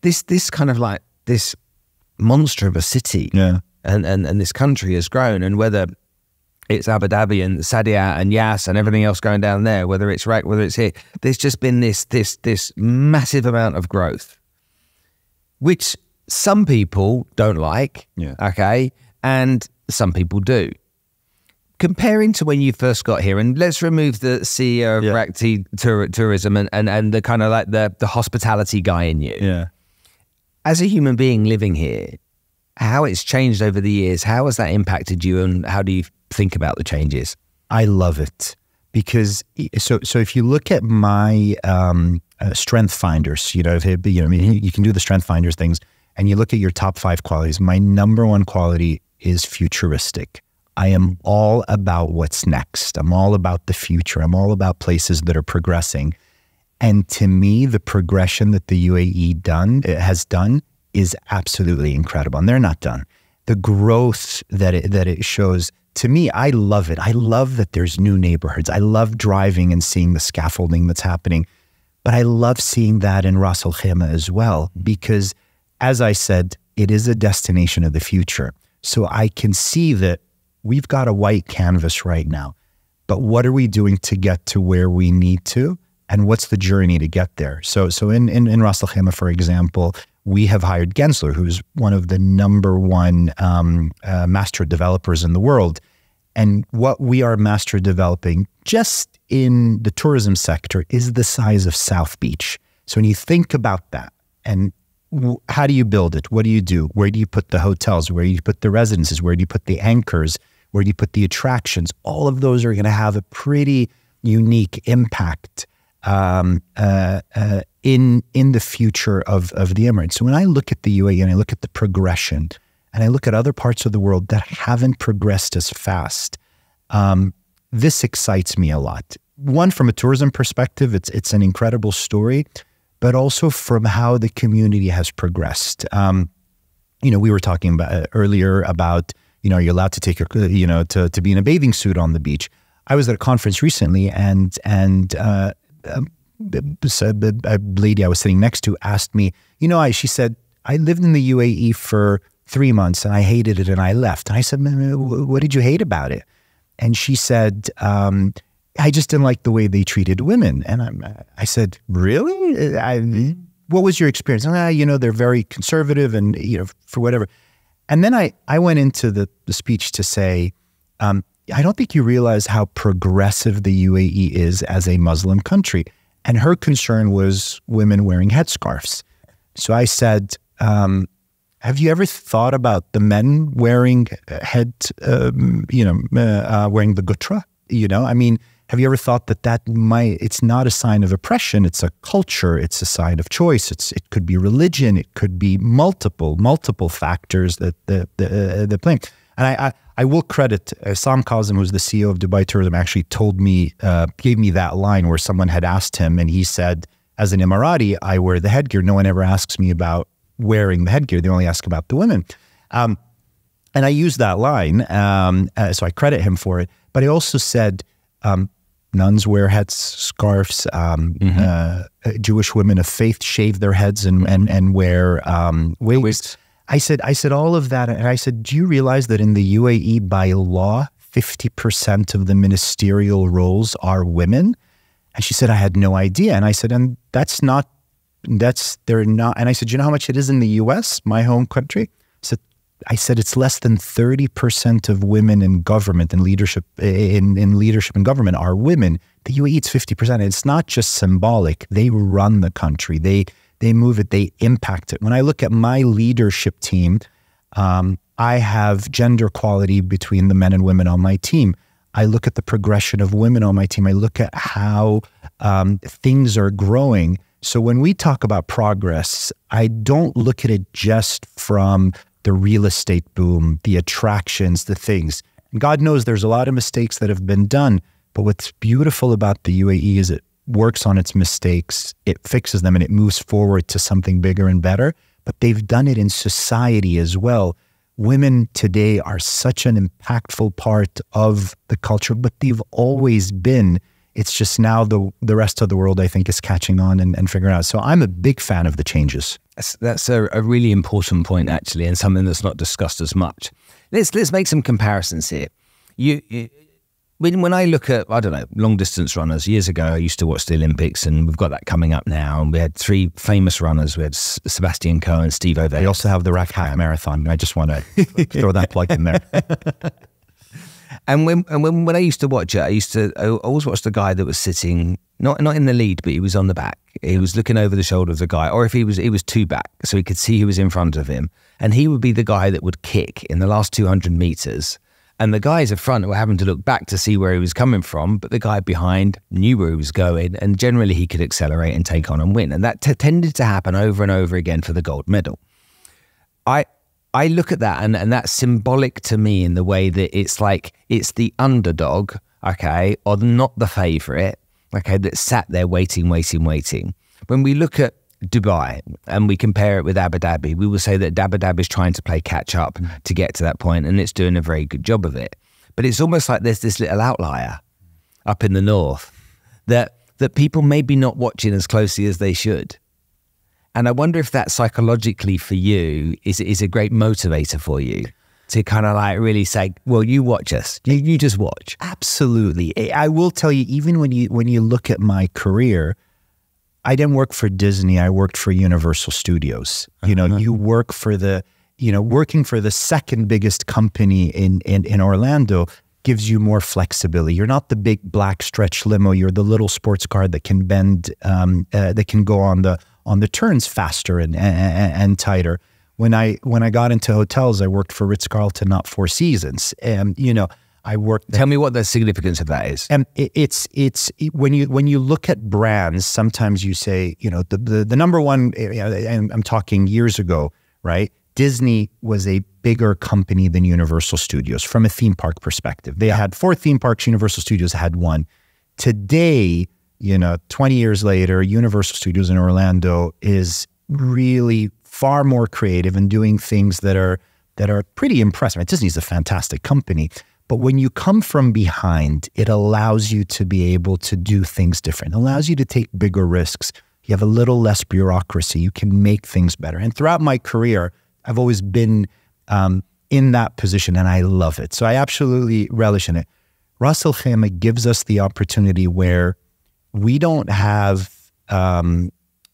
this this kind of like this monster of a city. Yeah. And and and this country has grown, and whether it's Abu Dhabi and Saadiyat and Yas and everything else going down there, whether it's right, whether it's here, there's just been this this this massive amount of growth, which some people don't like. Yeah. Okay. And some people do. comparing to when you first got here, and let's remove the CEO of Yeah. Rakti Tour- Tourism and, and, and the kind of like the, the hospitality guy in you. Yeah. As a human being living here, how it's changed over the years, how has that impacted you and how do you think about the changes? I love it because so so if you look at my um, uh, strength finders, you know, if it, you know, I mean, you can do the strength finders things, and you look at your top five qualities. My number one quality is futuristic. I am all about what's next. I'm all about the future. I'm all about places that are progressing. And to me, the progression that the UAE done uh, has done is absolutely incredible. And they're not done. The growth that it, that it shows to me, I love it. I love that there's new neighborhoods. I love driving and seeing the scaffolding that's happening. But I love seeing that in Ras Al Khaimah as well, because as I said, it is a destination of the future. So I can see that we've got a white canvas right now. But what are we doing to get to where we need to? And what's the journey to get there? So, so in, in, in Ras Al Khaimah, for example, we have hired Gensler, who's one of the number one um, uh, master developers in the world. And what we are master developing just in the tourism sector is the size of South Beach. So when you think about that and how do you build it? What do you do? Where do you put the hotels? Where do you put the residences? Where do you put the anchors? Where do you put the attractions? All of those are going to have a pretty unique impact um, uh, uh, in in the future of of the Emirates. So when I look at the UAE and I look at the progression, and I look at other parts of the world that haven't progressed as fast, um, this excites me a lot. One from a tourism perspective, it's it's an incredible story, but also from how the community has progressed. Um, you know, we were talking about uh, earlier about you know you're allowed to take your you know to to be in a bathing suit on the beach. I was at a conference recently, and and uh, um, a lady I was sitting next to asked me, you know, I she said I lived in the UAE for three months and I hated it and I left. And I said, what did you hate about it? And she said, um, I just didn't like the way they treated women. And I, I said, really? I, what was your experience? Ah, you know, they're very conservative and, you know, for whatever. And then I, I went into the, the speech to say, um, I don't think you realize how progressive the UAE is as a Muslim country. And her concern was women wearing headscarves. So I said, um, have you ever thought about the men wearing uh, head, um, you know, uh, uh, wearing the gutra? You know, I mean, have you ever thought that that might, it's not a sign of oppression, it's a culture, it's a sign of choice. It's, it could be religion, it could be multiple, multiple factors that, the, that play. And I, I, I will credit uh, Sam Kazim, who's the CEO of Dubai Tourism, actually told me, uh, gave me that line where someone had asked him, and he said, as an Emirati, I wear the headgear. No one ever asks me about wearing the headgear. They only ask about the women. Um, and I used that line, um, uh, so I credit him for it. But I also said, um, nuns wear heads, scarves. Um, uh, Jewish women of faith shave their heads and and and wear um, wigs. Wigs. I said, I said all of that, and I said, do you realize that in the UAE by law, fifty percent of the ministerial roles are women? And she said, I had no idea. And I said, and that's not, that's, they're not. And I said, you know how much it is in the US, my home country? I said, I said it's less than 30% of women in government and leadership, in, in leadership and government are women. The UAE, it's 50%. It's not just symbolic. They run the country. They, they move it. They impact it. When I look at my leadership team, um, I have gender equality between the men and women on my team. I look at the progression of women on my team. I look at how um, things are growing. So when we talk about progress, I don't look at it just from the real estate boom, the attractions, the things. God knows there's a lot of mistakes that have been done. But what's beautiful about the UAE is it works on its mistakes, it fixes them, and it moves forward to something bigger and better. But they've done it in society as well women today are such an impactful part of the culture, but they've always been. It's just now the the rest of the world, I think, is catching on and, and figuring out. So I'm a big fan of the changes. That's, a, a really important point, actually, and something that's not discussed as much. Let's let's make some comparisons here. You, you when when I look at I don't know long distance runners, years ago I used to watch the Olympics, and we've got that coming up now. And we had three famous runners. We had S- Sebastian Coe and Steve Ovett. We also have the RAK Half Marathon. I just want to throw that plug in there. And when and when, when I used to watch it, I used to I always watched the guy that was sitting not not in the lead, but he was on the back. He was looking over the shoulder of the guy, or if he was he was two back, so he could see who was in front of him, and he would be the guy that would kick in the last two hundred meters. And the guys in front were having to look back to see where he was coming from, but the guy behind knew where he was going, and generally he could accelerate and take on and win. And that tended to happen over and over again for the gold medal. I I look at that and, and that's symbolic to me in the way that it's like it's the underdog, okay, or not the favorite, okay, that sat there waiting, waiting, waiting. When we look at Dubai and we compare it with Abu Dhabi, we will say that Abu Dhabi is trying to play catch up mm. to get to that point and it's doing a very good job of it. But it's almost like there's this little outlier up in the north that that people maybe not watching as closely as they should. And I wonder if that psychologically for you is is a great motivator for you to kind of like really say, well, you watch us, you, you just watch. Absolutely. I will tell you, even when you when you look at my career, I didn't work for Disney. I worked for Universal Studios. You know, uh-huh. you work for the, you know, working for the second biggest company in, in, in Orlando gives you more flexibility. You're not the big black stretch limo. You're the little sports car that can bend, um, uh, that can go on the on the turns faster and, and, and tighter. When I when I got into hotels, I worked for Ritz Carlton, not Four Seasons, and you know I worked. Tell me what the significance of that is. And it, it's it's it, when you when you look at brands, sometimes you say, you know, the the, the number one. Eh, you know, and I'm talking years ago, right? Disney was a bigger company than Universal Studios from a theme park perspective. They had four theme parks. Universal Studios had one. Today, you know, 20 years later, Universal Studios in Orlando is really far more creative and doing things that are that are pretty impressive. I mean, Disney's a fantastic company, but when you come from behind, it allows you to be able to do things different. It allows you to take bigger risks. You have a little less bureaucracy. You can make things better. And throughout my career, I've always been um, in that position and I love it. So I absolutely relish in it. Ras Al gives us the opportunity where we don't have um,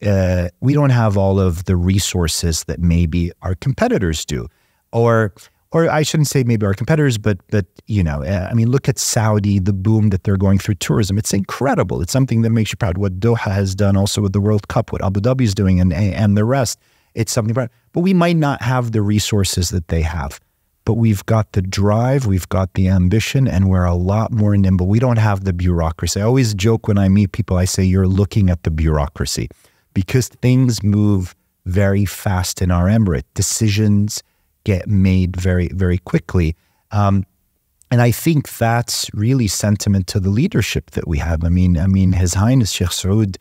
uh, we don't have all of the resources that maybe our competitors do, or or I shouldn't say maybe our competitors, but but you know, uh, I mean, look at Saudi, the boom that they're going through tourism. It's incredible. It's something that makes you proud. What Doha has done, also with the World Cup, what Abu Dhabi is doing, and and the rest. It's something proud. But we might not have the resources that they have, but we've got the drive, we've got the ambition, and we're a lot more nimble. We don't have the bureaucracy. I always joke when I meet people. I say you're looking at the bureaucracy because things move very fast in our emirate. Decisions get made very, very quickly. Um, and I think that's really sentiment to the leadership that we have. I mean, I mean, His Highness Sheikh Saud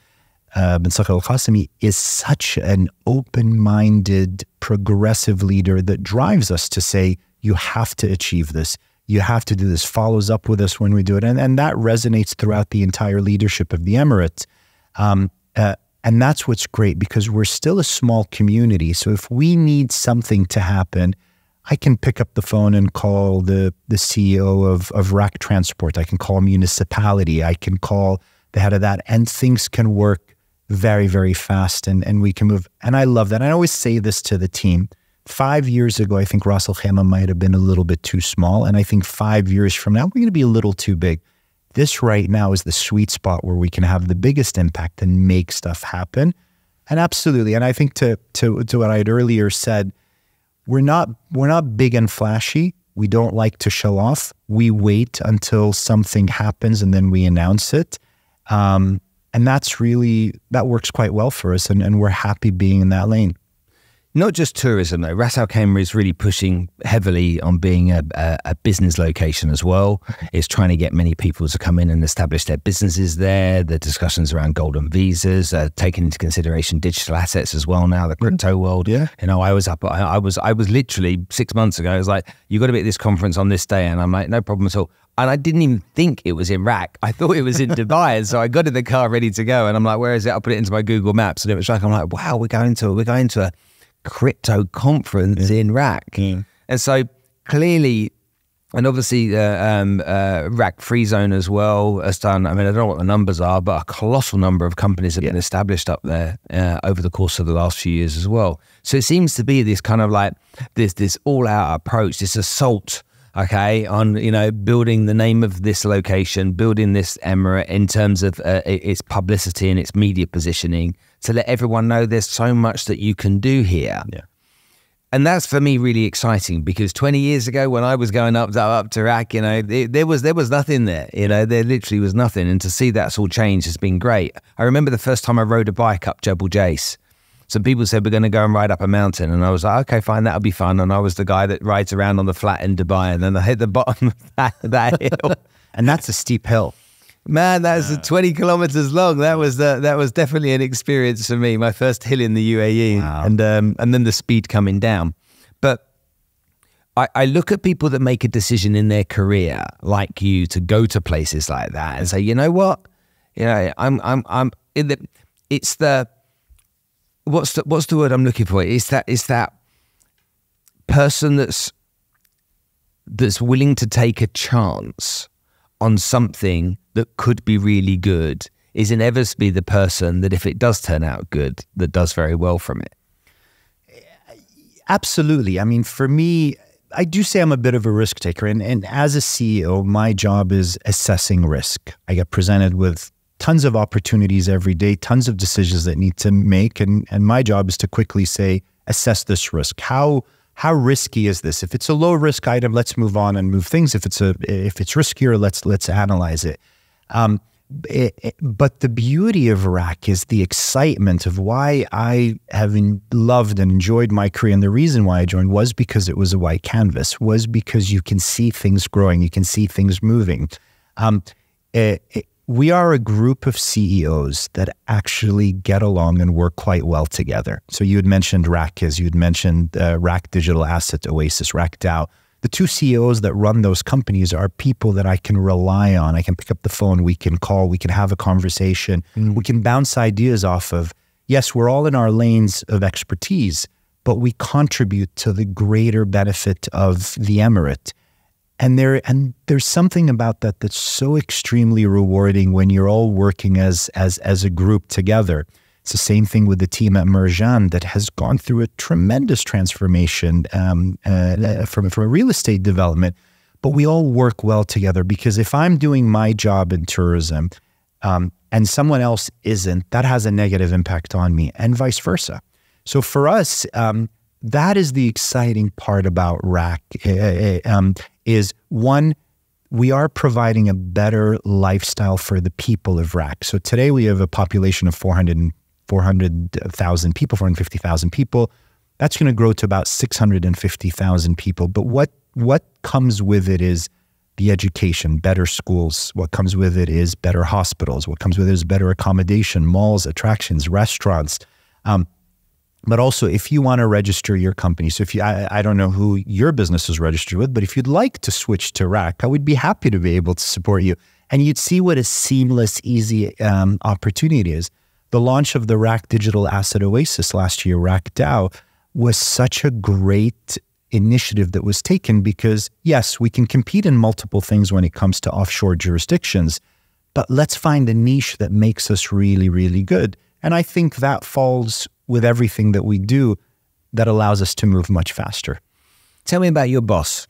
uh, bin Saqr Al Qasimi is such an open-minded, progressive leader that drives us to say, "You have to achieve this. You have to do this." Follows up with us when we do it, and and that resonates throughout the entire leadership of the Emirates. Um, uh, and that's what's great because we're still a small community. So if we need something to happen, I can pick up the phone and call the, the CEO of, of RAK Transport. I can call municipality. I can call the head of that. And things can work very, very fast and, and we can move. And I love that. I always say this to the team. Five years ago, I think Al Khaimah might have been a little bit too small. And I think five years from now, we're going to be a little too big this right now is the sweet spot where we can have the biggest impact and make stuff happen. And absolutely. And I think to to to what I had earlier said, we're not we're not big and flashy. We don't like to show off. We wait until something happens and then we announce it. Um, and that's really that works quite well for us and, and we're happy being in that lane. Not just tourism, though. Ras Al Khaimah is really pushing heavily on being a, a, a, business location as well. It's trying to get many people to come in and establish their businesses there. The discussions around golden visas, uh, taking into consideration digital assets as well now, the crypto world. Yeah. You know, I was up, I, I was, I was literally six months ago, I was like, you got to be at this conference on this day. And I'm like, no problem at all. And I didn't even think it was in RAK. I thought it was in Dubai. And so I got in the car ready to go. And I'm like, where is it? I put it into my Google Maps and it was like, I'm like, wow, we're going to, we're going to a, crypto conference yeah. in RAK. Yeah. And so clearly, and obviously, uh, um, uh, RAK Free Zone as well has done. I mean, I don't know what the numbers are, but a colossal number of companies have yeah. been established up there uh, over the course of the last few years as well. So it seems to be this kind of like this this all out approach, this assault okay, on you know building the name of this location, building this emirate in terms of uh, its publicity and its media positioning to let everyone know there's so much that you can do here. Yeah. And that's for me really exciting because 20 years ago when I was going up to, up to RAK, you know, it, there was there was nothing there. You know, there literally was nothing. And to see that's all changed has been great. I remember the first time I rode a bike up Jebel Jais some people said we're going to go and ride up a mountain, and I was like, okay, fine, that'll be fun. And I was the guy that rides around on the flat in Dubai, and then I hit the bottom of that, that hill, and that's a steep hill. Man, that was uh, 20 kilometers long. That was uh, that was definitely an experience for me. My first hill in the UAE, wow. and um, and then the speed coming down. But I, I look at people that make a decision in their career, like you, to go to places like that, and say, you know what, you know, I'm I'm I'm in the. It's the what's the what's the word I'm looking for? Is that is that person that's that's willing to take a chance on something that could be really good is inevitably the person that if it does turn out good that does very well from it absolutely i mean for me i do say i'm a bit of a risk taker and, and as a ceo my job is assessing risk i get presented with tons of opportunities every day, tons of decisions that need to make. And, and my job is to quickly say, assess this risk. How how risky is this? If it's a low risk item, let's move on and move things. If it's a if it's riskier, let's let's analyze it. Um, it, it, but the beauty of RAK is the excitement of why I have loved and enjoyed my career. And the reason why I joined was because it was a white canvas, was because you can see things growing, you can see things moving. Um, it, we are a group of CEOs that actually get along and work quite well together. So you had mentioned RAK, as you had mentioned uh, RAK Digital Asset Oasis, RAK RAKDAO. The two CEOs that run those companies are people that I can rely on. I can pick up the phone, we can call, we can have a conversation, mm. we can bounce ideas off of. Yes, we're all in our lanes of expertise, but we contribute to the greater benefit of the emirate and there and there's something about that that's so extremely rewarding when you're all working as as as a group together it's the same thing with the team at Marjan that has gone through a tremendous transformation um, uh, from from a real estate development but we all work well together because if I'm doing my job in tourism um, and someone else isn't that has a negative impact on me and vice versa so for us um, that is the exciting part about RAK. Uh, uh, um, is one, we are providing a better lifestyle for the people of RAK. So today we have a population of 400 400,000 people, 450,000 people. That's going to grow to about 650,000 people. But what what comes with it is the education, better schools. What comes with it is better hospitals. What comes with it is better accommodation, malls, attractions, restaurants. Um, but also, if you want to register your company, so if you, I, I, don't know who your business is registered with, but if you'd like to switch to RAK, I would be happy to be able to support you. And you'd see what a seamless, easy um, opportunity is. The launch of the RAK Digital Asset Oasis last year, RAK DAO, was such a great initiative that was taken because, yes, we can compete in multiple things when it comes to offshore jurisdictions, but let's find a niche that makes us really, really good. And I think that falls with everything that we do that allows us to move much faster. Tell me about your boss.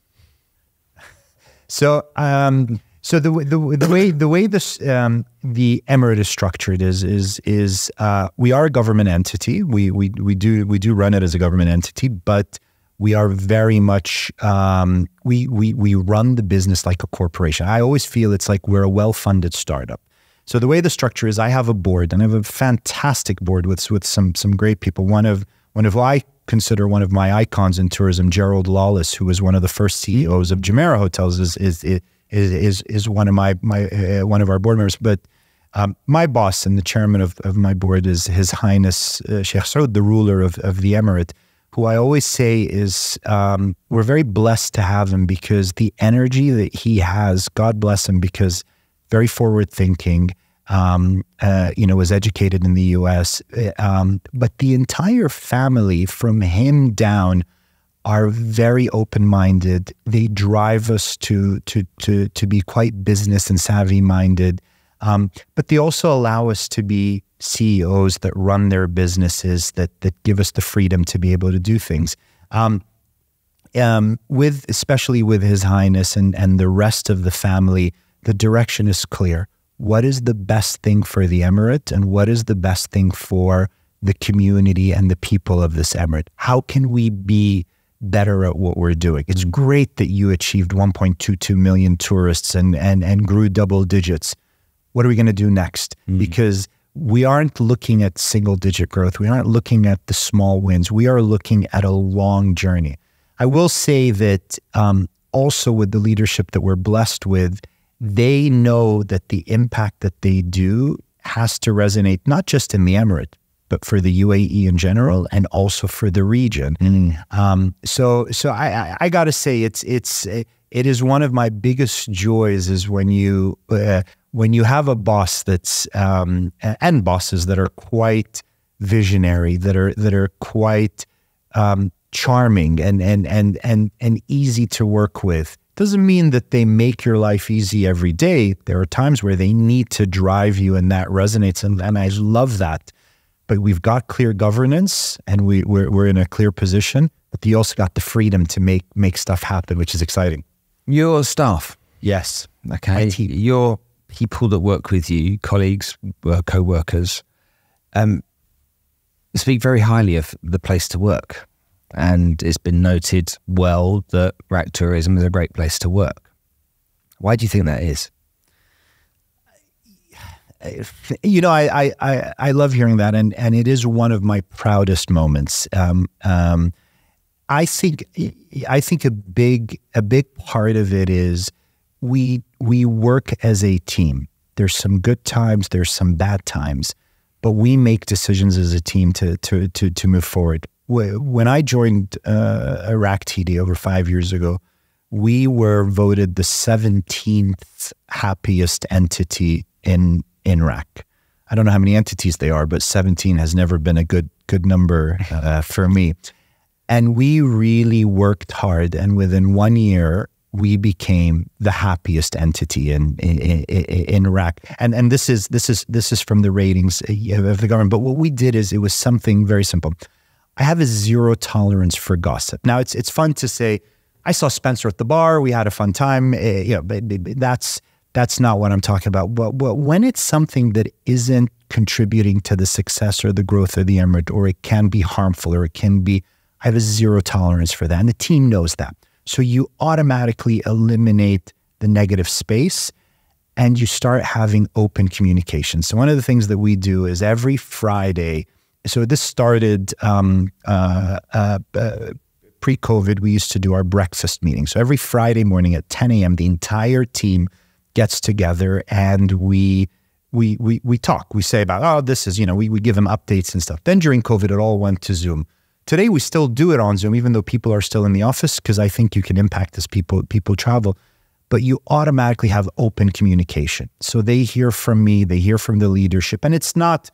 So, um, so the, the the way the way this um, the emirate is structured is is is uh, we are a government entity. We we we do we do run it as a government entity, but we are very much um, we we we run the business like a corporation. I always feel it's like we're a well funded startup. So the way the structure is, I have a board, and I have a fantastic board with with some some great people. One of one of I consider one of my icons in tourism, Gerald Lawless, who was one of the first CEOs of Jumeirah Hotels, is is is is, is one of my my uh, one of our board members. But um, my boss and the chairman of, of my board is His Highness uh, Sheikh Saud, the ruler of, of the Emirate, who I always say is um, we're very blessed to have him because the energy that he has, God bless him, because very forward thinking. Um, uh, you know, was educated in the U.S. Uh, um, but the entire family, from him down, are very open-minded. They drive us to to to to be quite business and savvy-minded. Um, but they also allow us to be CEOs that run their businesses that that give us the freedom to be able to do things. Um, um, with especially with His Highness and and the rest of the family, the direction is clear. What is the best thing for the emirate, and what is the best thing for the community and the people of this emirate? How can we be better at what we're doing? It's great that you achieved 1.22 million tourists and and and grew double digits. What are we going to do next? Mm. Because we aren't looking at single digit growth. We aren't looking at the small wins. We are looking at a long journey. I will say that um, also with the leadership that we're blessed with, they know that the impact that they do has to resonate not just in the emirate, but for the UAE in general and also for the region. Um, so, so I, I, I got to say, it's it's it is one of my biggest joys is when you uh, when you have a boss that's um, and bosses that are quite visionary, that are that are quite um, charming and and and and and easy to work with. Doesn't mean that they make your life easy every day. There are times where they need to drive you, and that resonates, and, and I love that. But we've got clear governance, and we we're, we're in a clear position. But you also got the freedom to make make stuff happen, which is exciting. Your staff, Yes. okay, your people that work with you, colleagues, uh, co-workers, um, speak very highly of the place to work, and it's been noted well that RAK Tourism is a great place to work. Why do you think that is? You know, I, I, I, I love hearing that, and, and it is one of my proudest moments. Um, um, I think I think a big a big part of it is we we work as a team. There's some good times, there's some bad times, but we make decisions as a team to to to to move forward. When I joined uh, RAK TD over five years ago, we were voted the 17th happiest entity in in RAK. I don't know how many entities they are, but 17 has never been a good good number uh, for me. And we really worked hard, and within one year, we became the happiest entity in in, in RAK. And and this is this is this is from the ratings of the government. But what we did is it was something very simple. I have a zero tolerance for gossip. Now it's it's fun to say. I saw Spencer at the bar. We had a fun time. Uh, you know, that's that's not what I'm talking about. But, but when it's something that isn't contributing to the success or the growth of the emirate, or it can be harmful, or it can be, I have a zero tolerance for that, and the team knows that. So you automatically eliminate the negative space and you start having open communication. So one of the things that we do is every Friday. So this started um, uh, uh, pre-COVID. We used to do our breakfast meeting. So every Friday morning at 10 a.m., the entire team gets together and we we we we talk. We say about oh this is you know we we give them updates and stuff. Then during COVID, it all went to Zoom. Today we still do it on Zoom, even though people are still in the office, because I think you can impact as people people travel. But you automatically have open communication. So they hear from me, they hear from the leadership, and it's not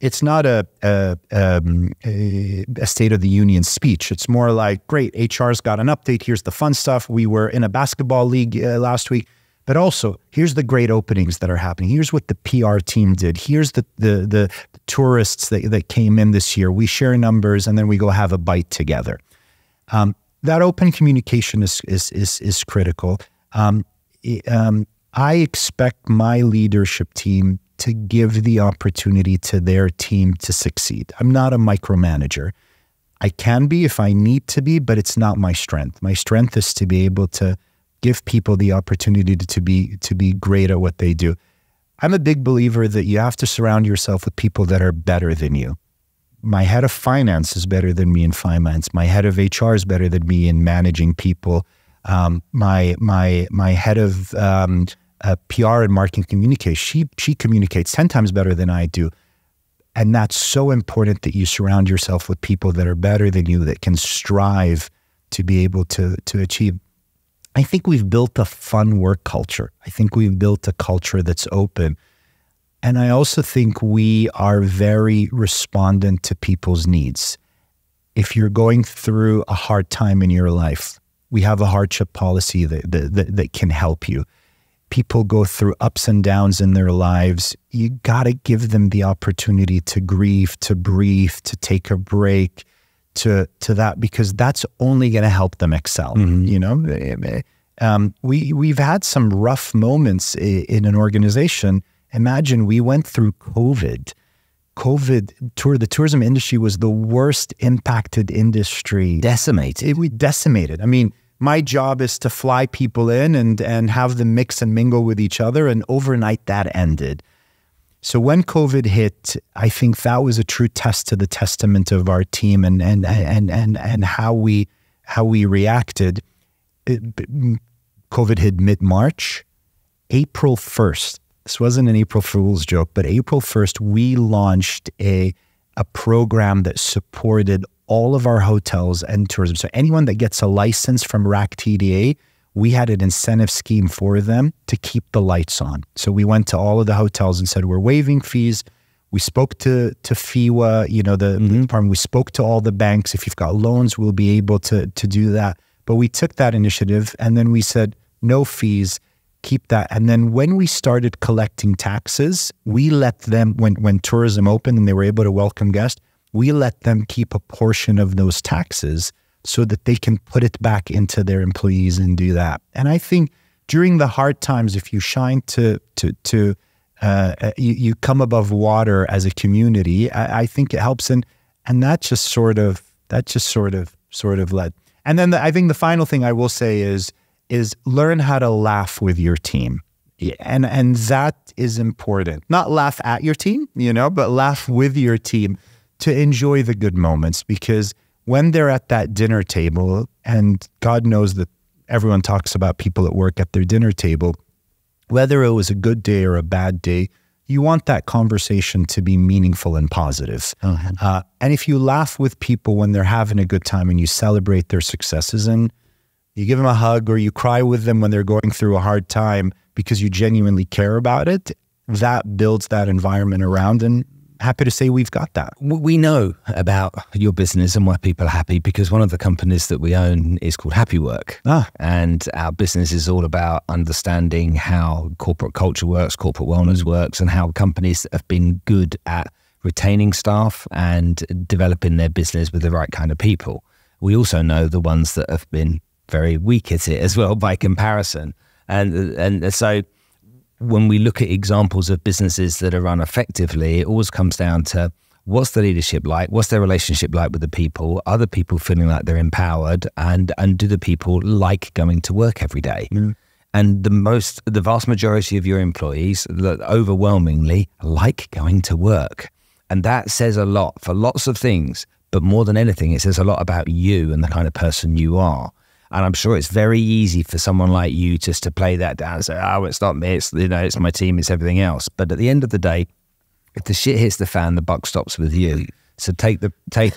it's not a a, um, a, state of the union speech. It's more like, great, HR's got an update. Here's the fun stuff. We were in a basketball league uh, last week but also, here's the great openings that are happening. Here's what the PR team did. Here's the the the, tourists that, that came in this year. We share numbers and then we go have a bite together. Um, that open communication is is is, is critical. Um, um, I expect my leadership team to give the opportunity to their team to succeed. I'm not a micromanager. I can be if I need to be, but it's not my strength. My strength is to be able to give people the opportunity to, to be to be great at what they do. I'm a big believer that you have to surround yourself with people that are better than you. My head of finance is better than me in finance. My head of HR is better than me in managing people. Um, my my my head of um, uh, PR and marketing communicates. She she communicates ten times better than I do, and that's so important that you surround yourself with people that are better than you that can strive to be able to to achieve. I think we've built a fun work culture. I think we've built a culture that's open. And I also think we are very respondent to people's needs. If you're going through a hard time in your life, we have a hardship policy that, that, that, can help you. People go through ups and downs in their lives. You got to give them the opportunity to grieve, to breathe, to take a break, to to that because that's only going to help them excel. You know, um, we we've had some rough moments i- in an organization. Imagine we went through COVID. COVID tour the tourism industry was the worst impacted industry Decimated. it, we decimated. I mean, my job is to fly people in and and have them mix and mingle with each other, and overnight that ended. So when COVID hit, I think that was a true test to the testament of our team and and and and and how we how we reacted. It, COVID hit mid March. April 1st, this wasn't an April Fool's joke, but April 1st, we launched a, a program that supported all of our hotels and tourism. So anyone that gets a license from RAK TDA, we had an incentive scheme for them to keep the lights on. So we went to all of the hotels and said, we're waiving fees. We spoke to to FEWA, you know, the, the mm-hmm. department. We spoke to all the banks. If you've got loans, we'll be able to to do that. But we took that initiative and then we said, no fees, keep that. And then when we started collecting taxes, we let them when when tourism opened and they were able to welcome guests, we let them keep a portion of those taxes so that they can put it back into their employees and do that. And I think during the hard times, if you shine to to to uh, you, you come above water as a community, I, I think it helps. And and that just sort of that just sort of sort of led. And then the, I think the final thing I will say is is learn how to laugh with your team. And and that is important. Not laugh at your team, you know, but laugh with your team to enjoy the good moments because when they're at that dinner table and God knows that everyone talks about people at work at their dinner table, whether it was a good day or a bad day, you want that conversation to be meaningful and positive. Uh, and if you laugh with people when they're having a good time and you celebrate their successes and you give them a hug or you cry with them when they're going through a hard time because you genuinely care about it, that builds that environment around. And happy to say we've got that. We know about your business and why people are happy because one of the companies that we own is called Happy Work. Ah. And our business is all about understanding how corporate culture works, corporate wellness works, and how companies have been good at retaining staff and developing their business with the right kind of people. We also know the ones that have been very weak at it as well by comparison. And and so when we look at examples of businesses that are run effectively, it always comes down to what's the leadership like? What's their relationship like with the people? Are the people feeling like they're empowered? And and do the people like going to work every day? Mm. And the most, the vast majority of your employees, overwhelmingly, like going to work, and that says a lot for lots of things. But more than anything, it says a lot about you and the kind of person you are. And I'm sure it's very easy for someone like you just to play that down and say, "Oh, it's not me. It's you know, it's my team. It's everything else." But at the end of the day, if the shit hits the fan, the buck stops with you. So take the take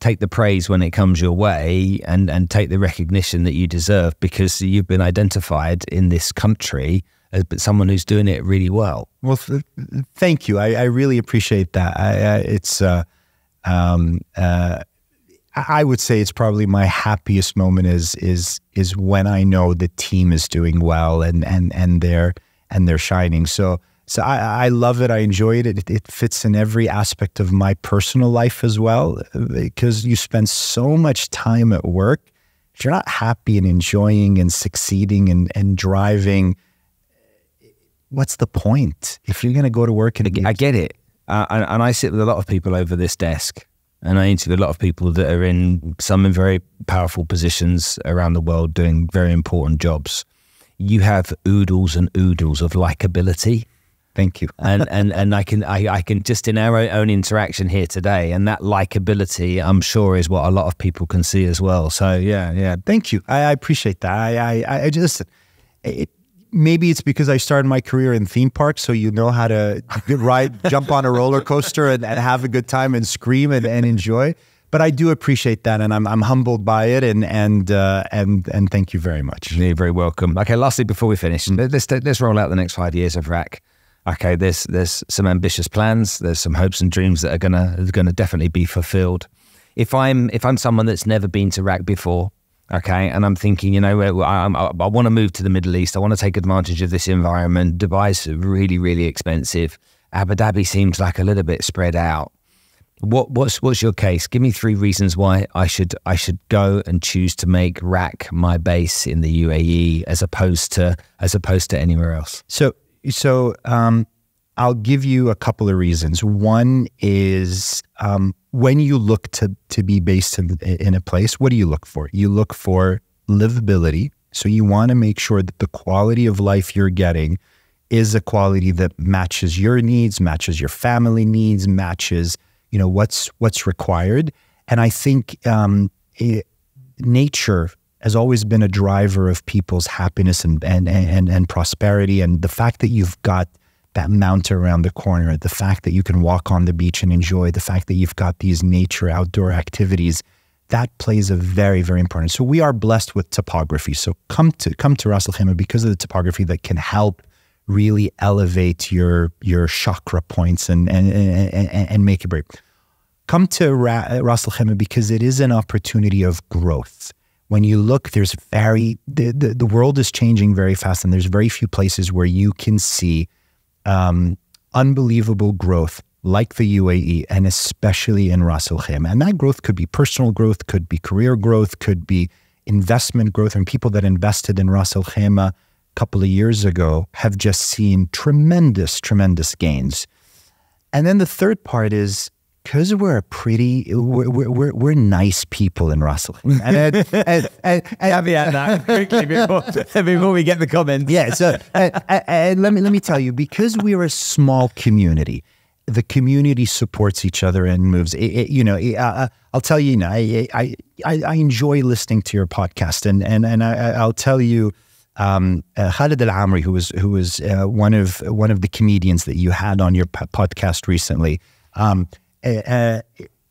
take the praise when it comes your way, and and take the recognition that you deserve because you've been identified in this country as someone who's doing it really well. Well, th- thank you. I, I really appreciate that. I, I, it's, uh, um, uh, I would say it's probably my happiest moment is is is when I know the team is doing well and and and they're and they're shining. So so I, I love it. I enjoy it. it. It fits in every aspect of my personal life as well because you spend so much time at work. If you're not happy and enjoying and succeeding and and driving what's the point if you're going to go to work and I get it. Uh, and, and I sit with a lot of people over this desk, and I interview a lot of people that are in some in very powerful positions around the world doing very important jobs. You have oodles and oodles of likability. thank you and and and I can I, I can just in our own interaction here today, and that likability, I'm sure, is what a lot of people can see as well. So yeah, yeah, thank you i, I appreciate that i i, I just it, maybe it's because i started my career in theme parks so you know how to ride jump on a roller coaster and, and have a good time and scream and, and enjoy but i do appreciate that and i'm, I'm humbled by it and and uh, and and thank you very much you're very welcome. Okay, lastly, before we finish, let's let's roll out the next five years of RAK. Okay, there's there's some ambitious plans. There's some hopes and dreams that are gonna are gonna definitely be fulfilled. If I'm if I'm someone that's never been to RAK before, okay, and I'm thinking, you know, I, I, I want to move to the Middle East. I want to take advantage of this environment. Dubai's really really expensive. Abu Dhabi seems like a little bit spread out. What what's what's your case? Give me three reasons why I should I should go and choose to make RAK my base in the UAE as opposed to as opposed to anywhere else. So so um, I'll give you a couple of reasons. One is um, when you look to to be based in in a place, what do you look for? You look for livability. So you want to make sure that the quality of life you're getting is a quality that matches your needs, matches your family needs, matches you know what's what's required. And I think um, it, nature has always been a driver of people's happiness and, and and and prosperity. And the fact that you've got that mountain around the corner, the fact that you can walk on the beach and enjoy, the fact that you've got these nature outdoor activities, that plays a very, very important. So we are blessed with topography. So come to come to Ras Al Khaimah because of the topography that can help really elevate your your chakra points and and and, and make it break. Come to Ra- Ras Al Khaimah because it is an opportunity of growth. When you look, there's very the, the, the world is changing very fast, and there's very few places where you can see um, unbelievable growth like the UAE, and especially in Ras Al Khaimah. And that growth could be personal growth, could be career growth, could be investment growth, and people that invested in Ras Al Khaimah a couple of years ago have just seen tremendous, tremendous gains. And then the third part is because we're a pretty, we're, we're, we're, nice people in Ras Al. And, and, and, and, and that quickly before, before we get the comments. Yeah. So and, and let me let me tell you, because we're a small community, the community supports each other and moves. It, it, you know, it, uh, I'll tell you, you know, I, I, I I enjoy listening to your podcast, and and and I, I'll tell you um, uh, Khalid Al Ameri, who was who was uh, one of one of the comedians that you had on your podcast recently. Um, uh,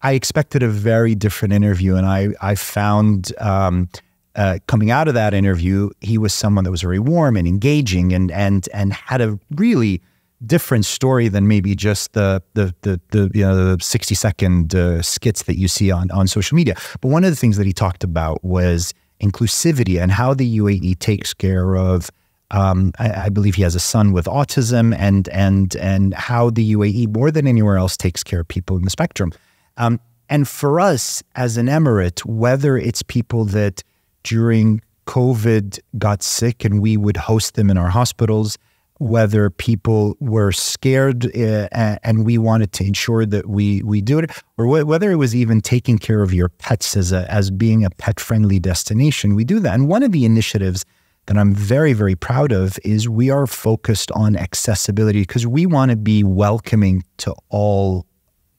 I expected a very different interview, and I I found um, uh, coming out of that interview, he was someone that was very warm and engaging, and and and had a really different story than maybe just the the the, the you know the sixty second uh, skits that you see on on social media. But one of the things that he talked about was inclusivity and how the UAE takes care of. Um, I, I, believe he has a son with autism, and and and how the UAE more than anywhere else takes care of people in the spectrum. Um, and for us as an emirate, whether it's people that during COVID got sick and we would host them in our hospitals, whether people were scared uh, and we wanted to ensure that we we do it, or wh- whether it was even taking care of your pets as a as being a pet friendly destination, we do that. And one of the initiatives that I'm very very proud of is we are focused on accessibility because we want to be welcoming to all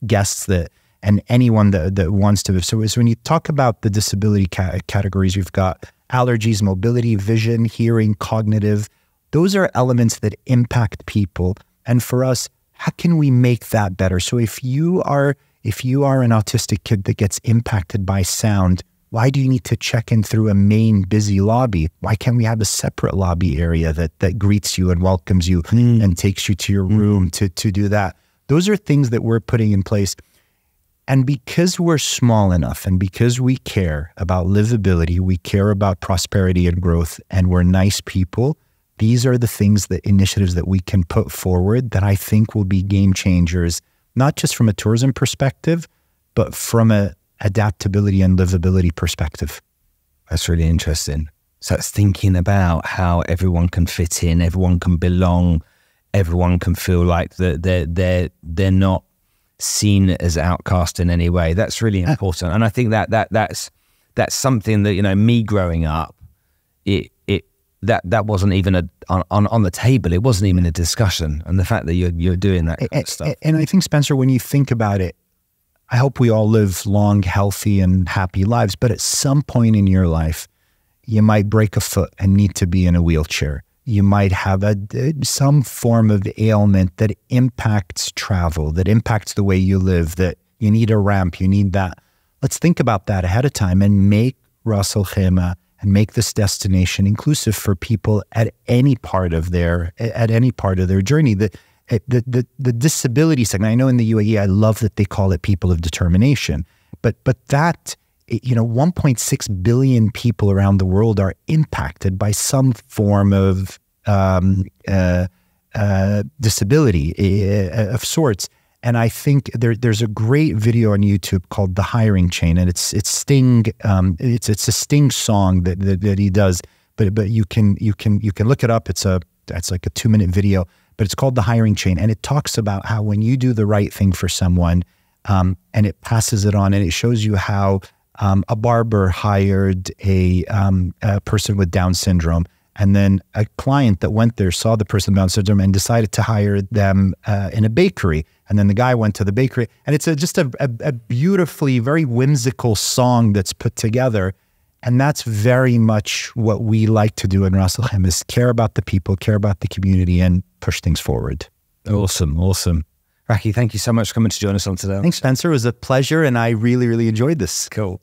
guests that and anyone that that wants to. So, so when you talk about the disability ca- categories, you've got allergies, mobility, vision, hearing, cognitive those are elements that impact people. And for us, how can we make that better? So if you are if you are an autistic kid that gets impacted by sound, why do you need to check in through a main busy lobby? Why can't we have a separate lobby area that that greets you and welcomes you mm. and takes you to your mm. room to to do that? Those are things that we're putting in place. And because we're small enough and because we care about livability, we care about prosperity and growth, and we're nice people, these are the things, the initiatives that we can put forward that I think will be game changers, not just from a tourism perspective, but from a adaptability and livability perspective. That's really interesting. So it's thinking about how everyone can fit in, everyone can belong, everyone can feel like that they're they're they're not seen as outcast in any way. That's really important, and I think that that that's that's something that you know me growing up. It it that that wasn't even a on, on, on the table. It wasn't even a discussion. And the fact that you're you're doing that kind and, of stuff. And I think Spencer, when you think about it, I hope we all live long, healthy, and happy lives. But at some point in your life, you might break a foot and need to be in a wheelchair. You might have a uh, some form of ailment that impacts travel, that impacts the way you live. That you need a ramp, you need that. Let's think about that ahead of time and make Ras Al and make this destination inclusive for people at any part of their at any part of their journey. The the, the disability segment. I know in the UAE, I love that they call it people of determination, but but that you know 1.6 billion people around the world are impacted by some form of um, uh, uh, disability uh, of sorts And I think there, there's a great video on YouTube called "The Hiring Chain," and it's it's Sting. Um, it's it's a Sting song that, that that he does, but but you can you can you can look it up. It's a it's like a two minute video, but it's called "The Hiring Chain," and it talks about how when you do the right thing for someone, um, and it passes it on, and it shows you how um, a barber hired a, um, a person with Down syndrome and then a client that went there saw the person with Down syndrome and decided to hire them uh, in a bakery. And then the guy went to the bakery. And it's a, just a, a, a, beautifully, very whimsical song that's put together. And that's very much what we like to do in Ras Al is care about the people, care about the community, and push things forward. Awesome, awesome. Raki, thank you so much for coming to join us on today. Thanks, Spencer. It was a pleasure, and I really, really enjoyed this. Cool.